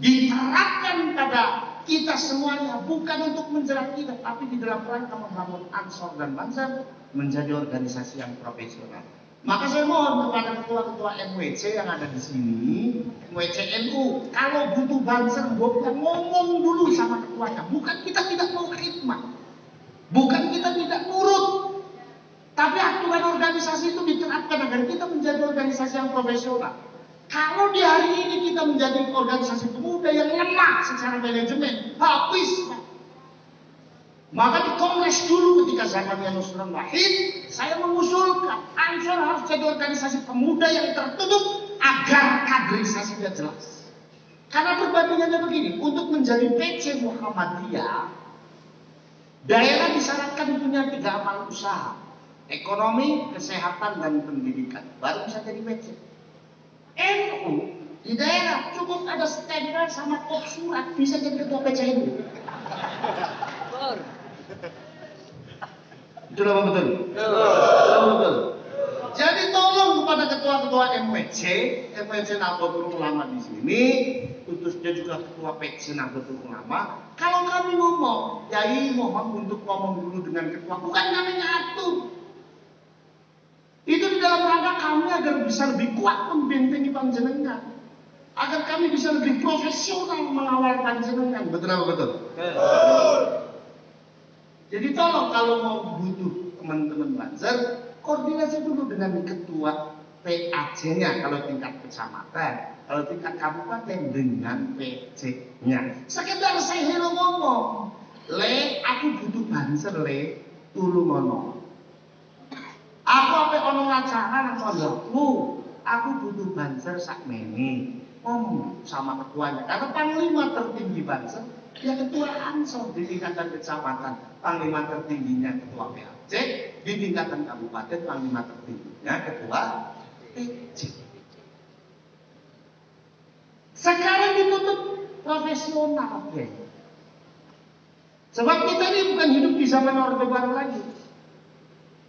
diterapkan pada kita semuanya bukan untuk menjerat kita, tapi di dalam rangka membangun Ansor dan Bansar menjadi organisasi yang profesional. Maka saya mohon kepada ketua-ketua MWC yang ada di sini, MWC NU, kalau butuh banser, bukan ngomong dulu sama ketuanya. Bukan kita tidak mau khidmat. Bukan kita tidak nurut. Tapi aturan organisasi itu diterapkan agar kita menjadi organisasi yang profesional. Kalau di hari ini kita menjadi organisasi pemuda yang lemah secara manajemen, habis maka di kongres dulu ketika zamannya Nusron Wahid, saya mengusulkan Ansor harus jadi organisasi pemuda yang tertutup agar kaderisasinya jelas. Karena perbandingannya begini, untuk menjadi PC Muhammadiyah, daerah disyaratkan punya tiga amal usaha. Ekonomi, kesehatan, dan pendidikan. Baru bisa jadi PC. NU di daerah cukup ada stempel sama kop surat bisa jadi ketua PC NU. Betul apa betul? Betul. betul. Jadi tolong kepada ketua-ketua MWC, MWC Nahdlatul Ulama di sini, khususnya juga ketua PC Nahdlatul Ulama, kalau kami ngomong, Yai mohon untuk ngomong dulu dengan ketua, bukan namanya atur. Itu di dalam rangka kami agar bisa lebih kuat membentengi panjenengan. Agar kami bisa lebih profesional mengawal panjenengan. Betul apa betul? Betul. Jadi tolong kalau mau butuh teman-teman banser, koordinasi dulu dengan ketua PAC-nya kalau tingkat kecamatan, kalau tingkat kabupaten dengan PC-nya. Sekedar saya ngomong, le aku butuh banser le, tulu ngono. Aku apa ono acara nang pondokku, aku butuh banser sak meni. Ngomong sama ketuanya, karena panglima tertinggi banser Ya ketua ansor di tingkatan kecamatan, panglima tertingginya ketua PAC, di tingkatan kabupaten panglima tertingginya ketua PC. Sekarang ditutup profesional, ya. Sebab kita ini bukan hidup di zaman Orde Baru lagi.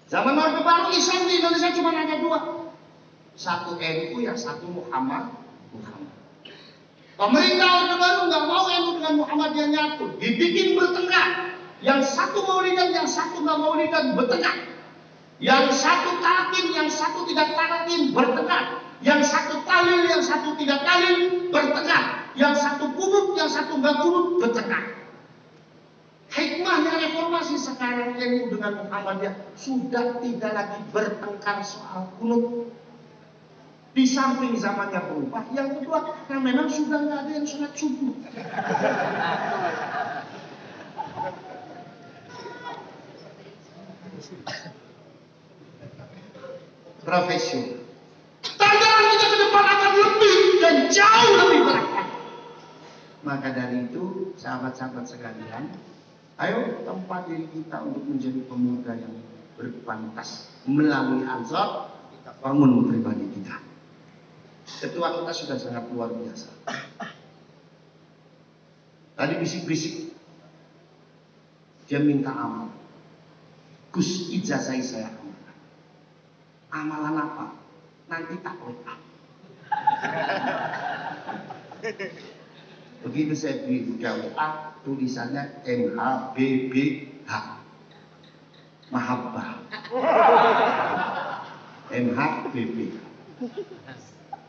Zaman Orde Baru Islam di Indonesia cuma ada dua. Satu NU, yang satu Muhammad, Muhammad. Pemerintah Orde Baru nggak mau NU dengan Muhammadiyah nyatu, dibikin bertengkar. Yang satu maulidan, yang satu nggak maulidan bertengkar. Yang satu talqin, yang satu tidak talqin bertengkar. Yang satu talil, yang satu tidak talil bertengkar. Yang satu kunut, yang satu nggak kunut bertengkar. Hikmahnya reformasi sekarang NU dengan Muhammadiyah sudah tidak lagi bertengkar soal kunut, di samping zamannya berubah, yang kedua karena memang sudah nggak ada yang sholat subuh. Profesional. Tantangan kita ke depan akan lebih dan jauh lebih berat. Maka dari itu, sahabat-sahabat sekalian, ayo tempat diri kita untuk menjadi pemuda yang berkualitas melalui ansor kita bangun pribadi kita. Ketua kita sudah sangat luar biasa. Tadi bisik-bisik. Dia minta amal. Gus ijazah saya amal. Amalan apa? Nanti tak WA. Begitu saya buka WA, tulisannya MHBBH. Mahabbah. *laughs* MHBBH.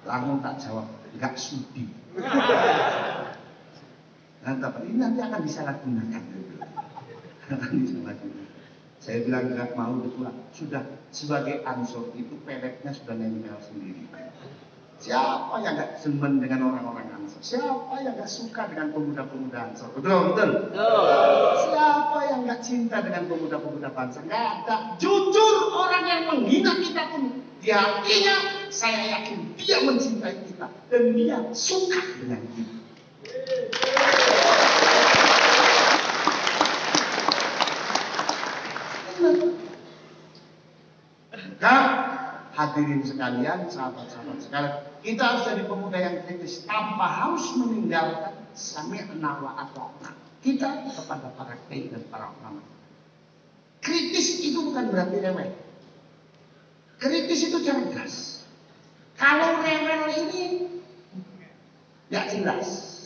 Langsung tak jawab, enggak sudi. Nah, tapi ini nanti akan disalahgunakan. akan disalahgunakan. Saya bilang enggak mau betul. Sudah sebagai ansor itu peletnya sudah nempel sendiri. Siapa yang enggak semen dengan orang-orang ansor? Siapa yang enggak suka dengan pemuda-pemuda ansor? Betul, betul. Siapa yang enggak cinta dengan pemuda-pemuda bangsa? Enggak ada. Jujur orang yang menghina kita pun di hatinya saya yakin dia mencintai kita dan dia suka dengan kita. Maka hadirin sekalian, sahabat-sahabat sekalian, kita harus jadi pemuda yang kritis tanpa harus meninggalkan sami'na wa ata'na. Kita kepada para kiai dan para ulama. Kritis itu bukan berarti remeh. Kritis itu cerdas. Kalau rewel ini ya jelas.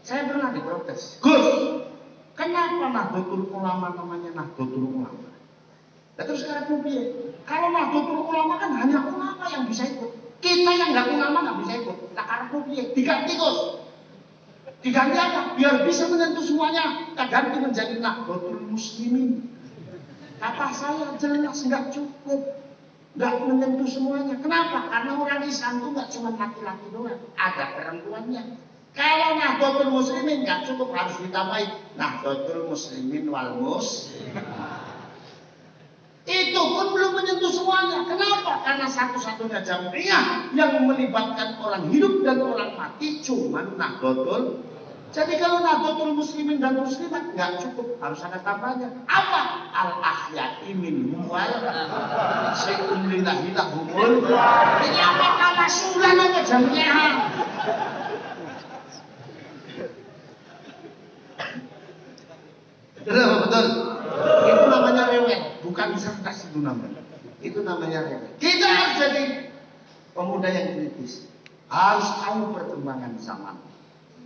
Saya pernah diprotes. Gus, kenapa Nahdlatul Ulama namanya Nahdlatul Ulama? Nah, terus sekarang piye? Kalau Nahdlatul Ulama kan hanya ulama yang bisa ikut. Kita yang nggak ulama nggak bisa ikut. Nah, karena piye? Diganti Gus. Diganti apa? Biar bisa menyentuh semuanya. Kita ganti menjadi Nahdlatul Muslimin. Kata saya jelas nggak cukup. Nggak menyentuh semuanya. Kenapa? Karena orang Islam itu nggak cuma laki-laki doang. Ada perempuannya. Kalau Nahdlatul Muslimin nggak cukup harus ditambahi Nahdlatul Muslimin wal Muslim. Itu pun belum menyentuh semuanya. Kenapa? Karena satu-satunya jamiah yang melibatkan orang hidup dan orang mati cuma Nahdlatul. Jadi kalau Nahdlatul Muslimin dan Muslimat nggak cukup, harus ada tambahnya. Apa? Al ahyai minhum wal syai'un lillahi lahumul. Ini apa nama sulan apa jamiah? Betul, betul. Bukan sertas itu namanya. Itu namanya. Kita harus jadi pemuda yang kritis. Harus tahu perkembangan zaman.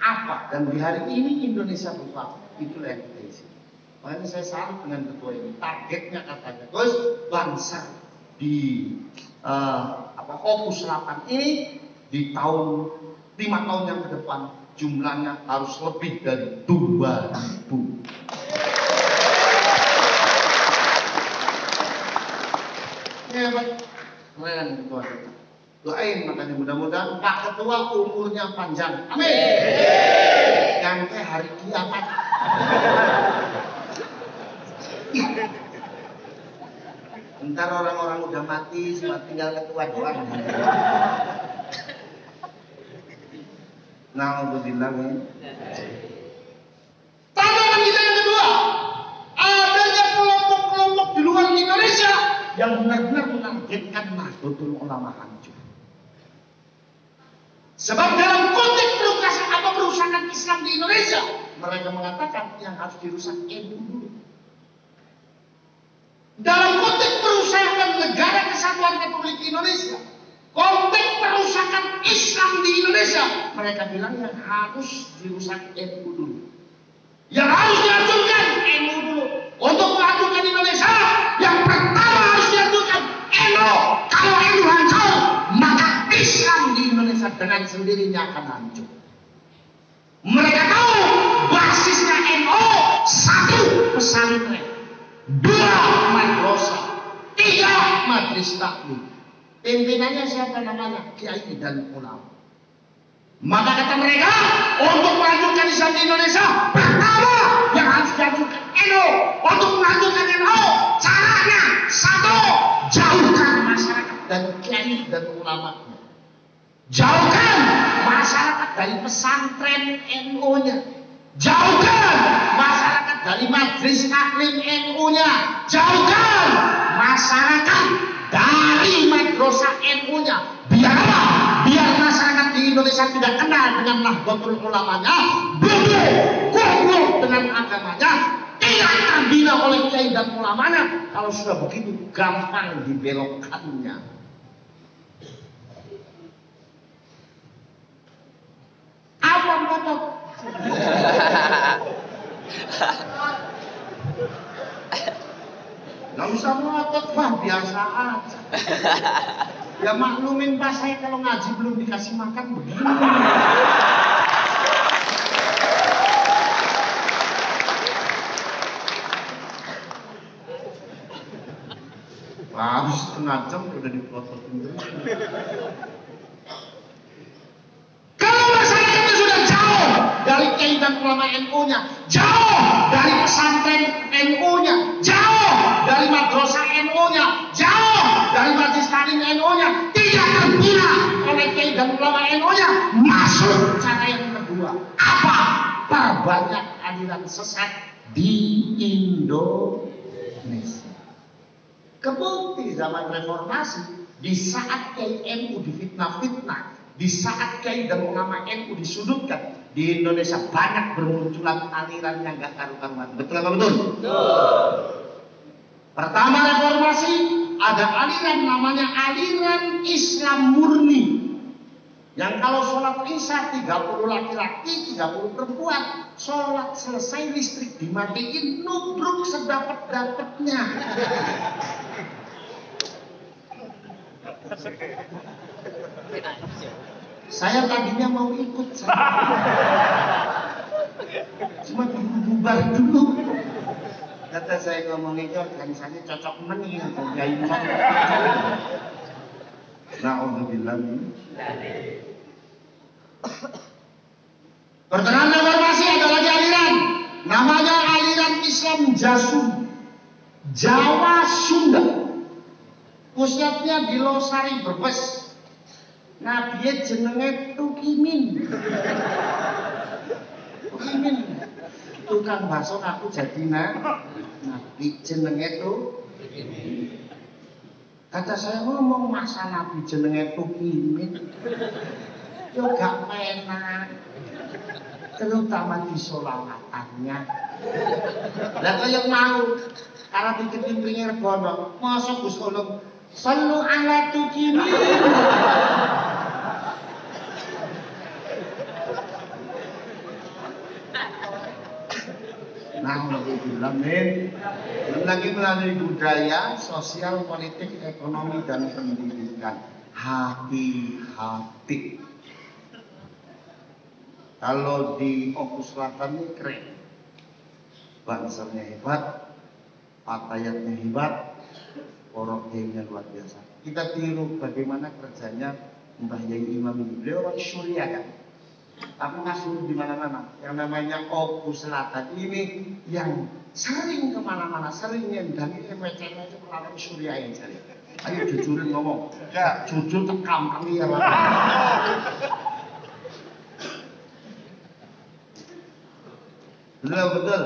Apa? Dan di hari ini Indonesia butuh Itulah yang kita isi. Makanya saya salut dengan ketua ini. Targetnya katanya, Gus, bangsa di uh, apa Opus 8 ini di tahun lima tahun yang ke depan jumlahnya harus lebih dari 2000. Hebat. Keren ketua kita. Doain makanya mudah-mudahan Pak Ketua umurnya panjang. Amin. Sampai hari kiamat. Ntar orang-orang udah mati, cuma tinggal ketua doang. Alhamdulillah. Tantangan kita yang kedua, adanya kelompok-kelompok di luar Indonesia yang benar-benar menargetkan Nahdlatul Ulama hancur. Sebab dalam konteks perusakan apa perusakan Islam di Indonesia, mereka mengatakan yang harus dirusak NU dulu. Dalam konteks perusakan negara kesatuan Republik Indonesia, konteks perusakan Islam di Indonesia, mereka bilang yang harus dirusak NU dulu. Yang harus dihancurkan NU dulu. Untuk menghancurkan Indonesia, yang pertama NU. Kalau NU hancur, maka Islam di Indonesia dengan sendirinya akan hancur. Mereka tahu basisnya NU satu pesantren, dua madrasah, tiga majelis taklim. Pimpinannya siapa namanya? Kiai dan ulama. Maka kata mereka, untuk melanjutkan Islam di Indonesia, pertama yang harus dihancurkan NU. Untuk melanjutkan NU, caranya satu, jauhkan masyarakat dan kiai dan ulama. Jauhkan masyarakat dari pesantren NU-nya. Jauhkan masyarakat dari majelis taklim NU-nya. Jauhkan masyarakat dari madrasah NU-nya. Biar apa? Biar masyarakat di Indonesia tidak kenal dengan Nahdlatul Ulamanya, bodoh, goblok dengan agamanya, tidak terbina oleh kiai dan ulamanya. Kalau sudah begitu gampang dibelokkannya. Apa ngotot? Gak usah ngotot, wah biasa aja. Ya maklumin pas saya kalau ngaji belum dikasih makan begini. Habis setengah jam udah dipelototin Kalau masyarakat itu sudah jauh dari kaidah ulama NU-nya, jauh dari pesantren NU-nya, jauh dari madrasah NU-nya, jauh dari majlis taklim NU-nya, tidak terbina oleh kaidah ulama NU-nya, masuk cara yang kedua. Apa? Perbanyak aliran sesat di Indonesia. Kebukti zaman reformasi di saat KNU difitnah-fitnah, di saat kiai dan ulama NU disudutkan, di Indonesia banyak bermunculan aliran yang gak karu-karuan. Betul apa betul? Betul. Pertama reformasi ada aliran namanya aliran Islam murni. Yang kalau sholat isya 30 laki-laki, 30 perempuan. Sholat selesai listrik dimatiin, nubruk sedapat-dapatnya. Saya tadinya mau ikut, cuma bubar dulu. Kata saya ngomong itu organisasi cocok meni Kiai Na'udzubillah. Pertengahan reformasi ada lagi aliran. Namanya aliran Islam Jasun Jawa Sunda Pusatnya di Losari Brebes Nabi jenenge Tukimin Tukimin tukang bakso aku jadi nah nabi jenenge tuh kata saya ngomong masa nabi jenenge tukimin yo gak enak. Terutama di solawatannya lah yang mau? Karena bikin ringir bono masuk Gus Ulum selalu ala tukimin Alhamdulillah. Lagi melalui budaya, sosial, politik, ekonomi, dan pendidikan. Hati-hati. Kalau di Opus Selatan ini keren. Bangsanya hebat, patayatnya hebat, oroknya luar biasa. Kita tiru bagaimana kerjanya Mbah Yai Imam ini. Beliau orang Syuriah kan tapi masuk di mana-mana. Yang namanya Opus Selatan ini yang sering ke mana-mana, sering dan ini wecengnya itu melawan Surya yang cari. Ayo jujurin ngomong. Ya, jujur tekam kami ya. Betul, betul.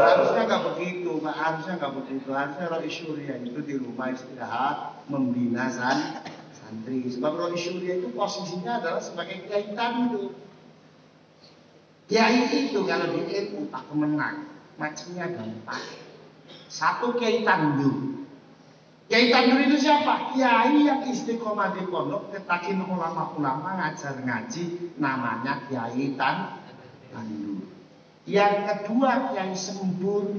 Harusnya nggak begitu, Pak. Harusnya nggak begitu. Harusnya Roy Surya itu di rumah istirahat, membina santri. Sebab Roy Surya itu posisinya adalah sebagai kaitan itu. Kiai itu kalau di ilmu tak kemenang, macamnya gampang. Satu kiai tandur. Kiai tandur itu siapa? Kiai yang istiqomah di pondok, ketakin ulama-ulama ngajar ngaji, namanya kiai tan tandur. Yang kedua kiai sembur.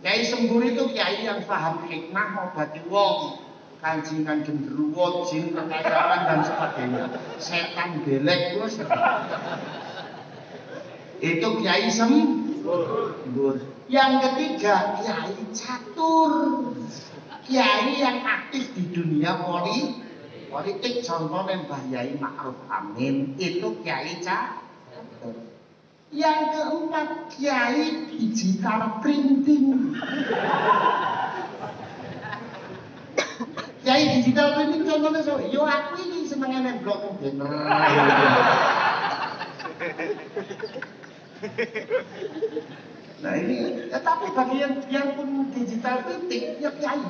Kiai sembur itu kiai yang paham hikmah obati wong, kancingan genderuwo, jin kekayaan dan sebagainya. Setan belek terus itu kiai sembur. Yang ketiga kiai catur. Kiai yang aktif di dunia poli, politik contohnya Mbah Yai Ma'ruf Amin itu kiai catur. Yang keempat kiai digital printing. Kiai digital printing contohnya so, yo aku ini senengnya blog banner. Nah ini, ya, tapi bagi yang yang pun digital printing, ya kiai.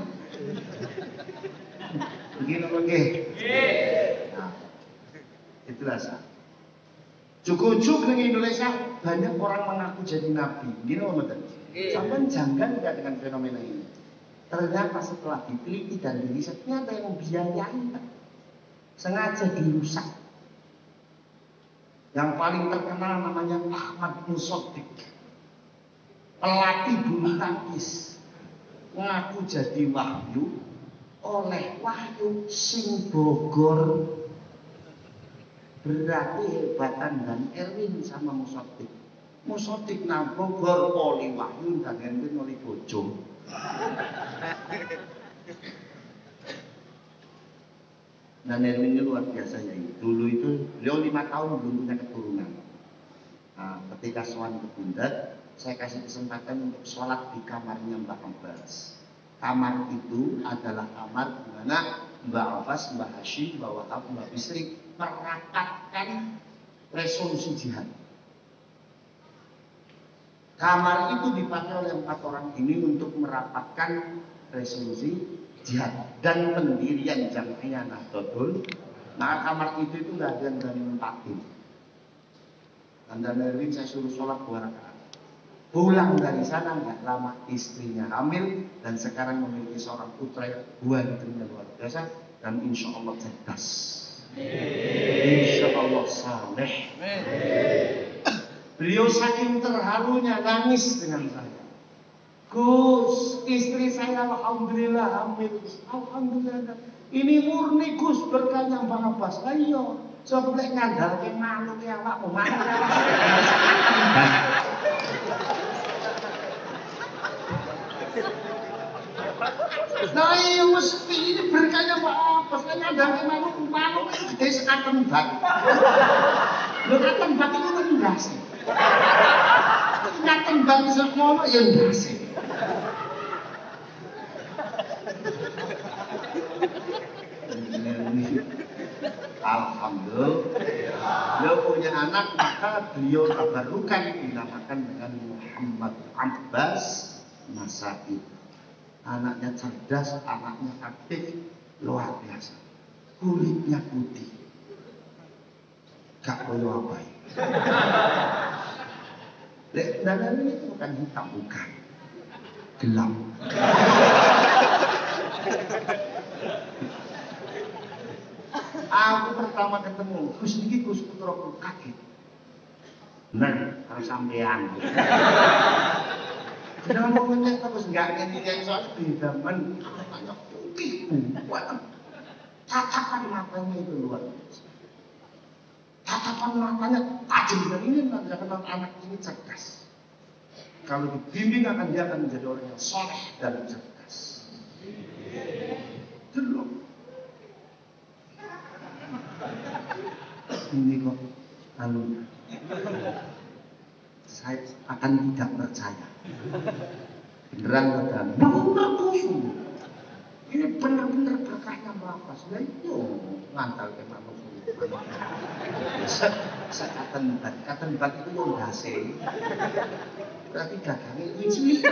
Begini oke. Nah, itulah sah. Cukup-cukup di Indonesia banyak orang mengaku jadi nabi. Gini loh betul. Sampai janggal nggak dengan fenomena ini? Ternyata setelah diteliti dan diriset, ternyata yang membiayai, sengaja dirusak yang paling terkenal namanya Ahmad Musodik. Pelatih bulu tangkis. Ngaku jadi wahyu oleh wahyu sing Bogor. Berarti hebatan dan Erwin sama Musodik. Musodik nang Bogor oli wahyu dan Erwin oli bojo. Dan Erwin ini luar biasa ya. Dulu itu beliau lima tahun belum punya keturunan. Nah, ketika soal ke Bundat, saya kasih kesempatan untuk sholat di kamarnya Mbak Abbas. Kamar itu adalah kamar di mana Mbak Abbas, Mbak Hashim, Mbak Wahab, Mbak Bisri merapatkan resolusi jihad. Kamar itu dipakai oleh empat orang ini untuk merapatkan resolusi jihad dan pendirian Jam'iyah Nahdlatul maka kamar itu itu nggak ada yang berani nempatin. Dan dari saya suruh sholat dua rakaat. Pulang dari sana nggak lama istrinya hamil dan sekarang memiliki seorang putra dua istrinya luar biasa dan insya Allah cerdas insya Allah saleh beliau saking terharunya nangis dengan saya Gus, istri saya alhamdulillah hamil. Alhamdulillah. Ini murni Gus berkahnya Mbak Abbas. Ayo, coba ngandal ke malu ke Nah iya mesti ini berkahnya Mbak Abbas. Kan ngandal ke malu, malu itu gede sekaten bak. Bak itu kan ndase. Katen bak semono ya ndase. Alhamdulillah. Beliau punya anak maka beliau tabarukan dinamakan dengan Muhammad Abbas Nasaib. Anaknya cerdas, anaknya aktif, luar biasa. Kulitnya putih. Gak perlu apa Lek, dan ini bukan hitam, bukan. Gelap. Aku pertama ketemu Gus niki Gus putraku kaget. Nah, harus sampean. Jangan ngenyek terus enggak ngerti yang soal beda men. Matanya putih. Tatapan matanya itu luar biasa. Tatapan matanya tajam dan ini menandakan anak ini cerdas. Kalau dibimbing akan dia akan menjadi orang yang soleh dan cerdas. Belum. ini kok anu saya akan tidak percaya. Beneran beneran bener kusum ini benar-benar berkahnya bapak. Sudah itu. Ngantal ke manusia sekatan bat. Katan bat itu yang dasi. Berarti dagangnya itu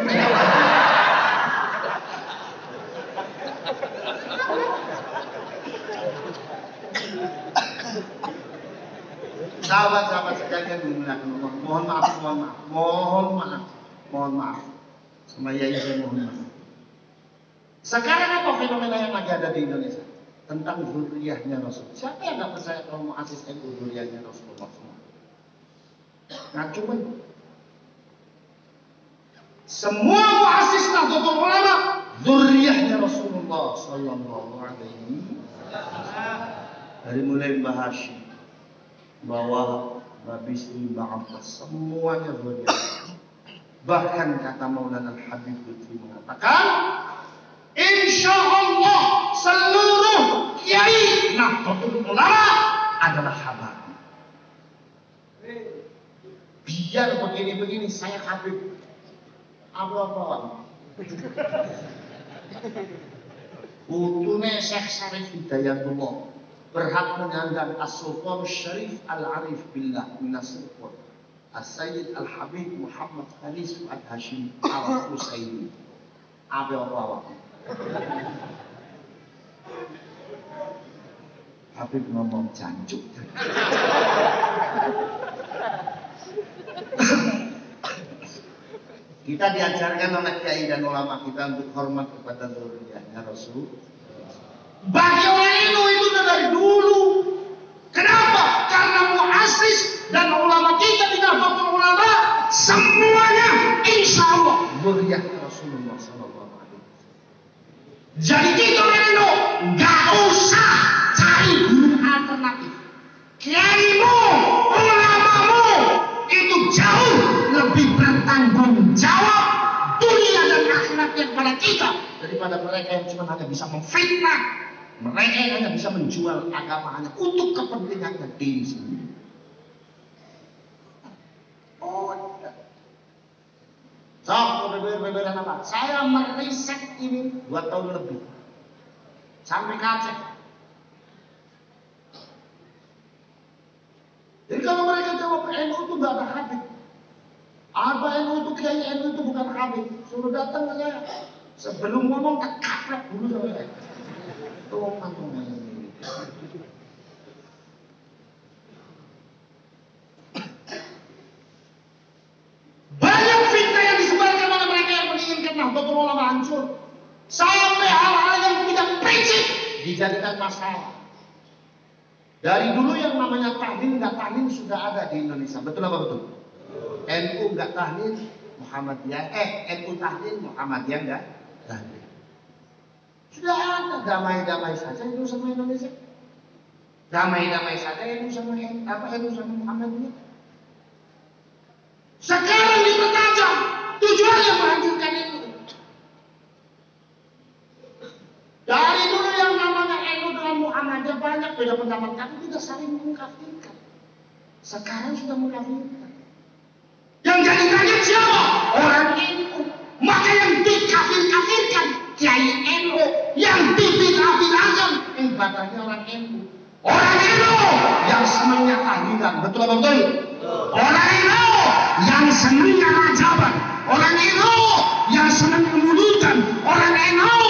Sahabat-sahabat sekalian menggunakan Allah. Mohon maaf, mohon maaf, mohon maaf, mohon maaf. Sama Yai saya mohon maaf. Sekarang apa fenomena yang lagi ada di Indonesia? Tentang zuriyahnya Rasul. Siapa yang nggak percaya kalau mau asisten zuriyahnya Rasulullah semua? Nah cuma semua muasis Nahdlatul Ulama zuriyahnya Rasulullah Sallallahu Alaihi dari mulai Mbah Hashim bahwa Mbak Bisri, Mbak Abbas, semuanya zuriat. Bahkan kata Maulana Al-Habib Lutfi mengatakan, Insya Allah seluruh kiai Nahdlatul Ulama adalah habib. Biar begini-begini saya Habib. Apa-apa. Utune Syekh Sarif Hidayatullah berhak menyandang As-Sultan Syarif Al-Arif Billah Minas Sultan As-Sayyid Al-Habib Muhammad Khalis Fuad Hashim Al-Husaini. Apa-apa Habib ngomong jancuk kita diajarkan oleh kiai dan ulama kita untuk hormat kepada zuriyahnya Rasul. Bagi orang itu dari dulu. Kenapa? Karena muasis dan ulama kita di Nahdlatul Ulama semuanya insya Allah zuriyah Rasulullah Alaihi Jadi kita itu nggak usah cari guru alternatif. Kiaimu, ulamamu itu jauh lebih bertanggung jawab dunia dan akhiratnya kepada kita daripada mereka yang cuma hanya bisa memfitnah mereka yang hanya bisa menjual agama hanya untuk kepentingannya diri sendiri oh Sok, beber-beberan apa? Saya meriset ini dua tahun lebih. Sampai ke Aceh. Jadi kalau mereka jawab NU itu nggak ada habib. Apa NU itu kiai NU itu bukan habib. Suruh datang ke saya. Sebelum ngomong tak kaprek dulu sama saya. Banyak fitnah yang disebarkan oleh mereka yang menginginkan Nahdlatul Ulama hancur. Sampai hal-hal yang tidak prinsip dijadikan masalah. Dari dulu yang namanya tahlil nggak tahlil sudah ada di Indonesia. Betul apa betul? NU nggak tahlil, Muhammadiyah, eh NU tahlil, Muhammadiyah enggak tahlil. Sudah ada damai-damai saja itu sama Indonesia. Damai-damai saja itu sama apa itu sama Muhammadiyah. Sekarang dipertajam tujuannya menghancurkan itu. Dari dulu yang namanya NU dengan Muhammadiyah banyak beda pendapat tapi tidak saling mengkafirkan. Sekarang sudah mengkafirkan. Yang jadi kaget siapa? Orang NU. Maka yang dikafir-kafirkan Kiai NU, yang dibid'ah-bid'ahkan ibadahnya orang NU. Orang NU yang senangnya tahlilan, betul apa betul? Orang NU yang senangnya rajaban. Orang NU yang senang memudukan. Orang NU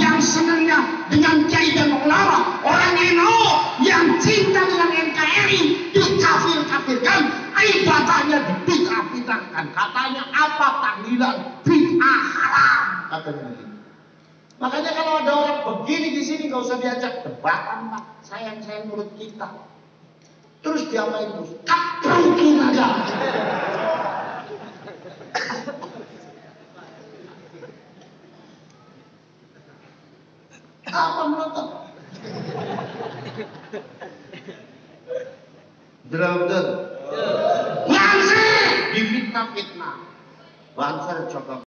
yang senangnya dengan kiai dan ulama. Orang NU yang cinta dengan NKRI dikafir-kafirkan. Ibadahnya dibid'ah-bid'ahkan. Katanya apa tahlilan? Bid'ah haram. Katanya. Makanya kalau ada orang begini di sini gak usah diajak debatan pak. Sayang sayang mulut kita. Terus diapain terus? Kaprukin aja. Apa? Betul betul. Bangsa difitnah-fitnah. Bangsa coba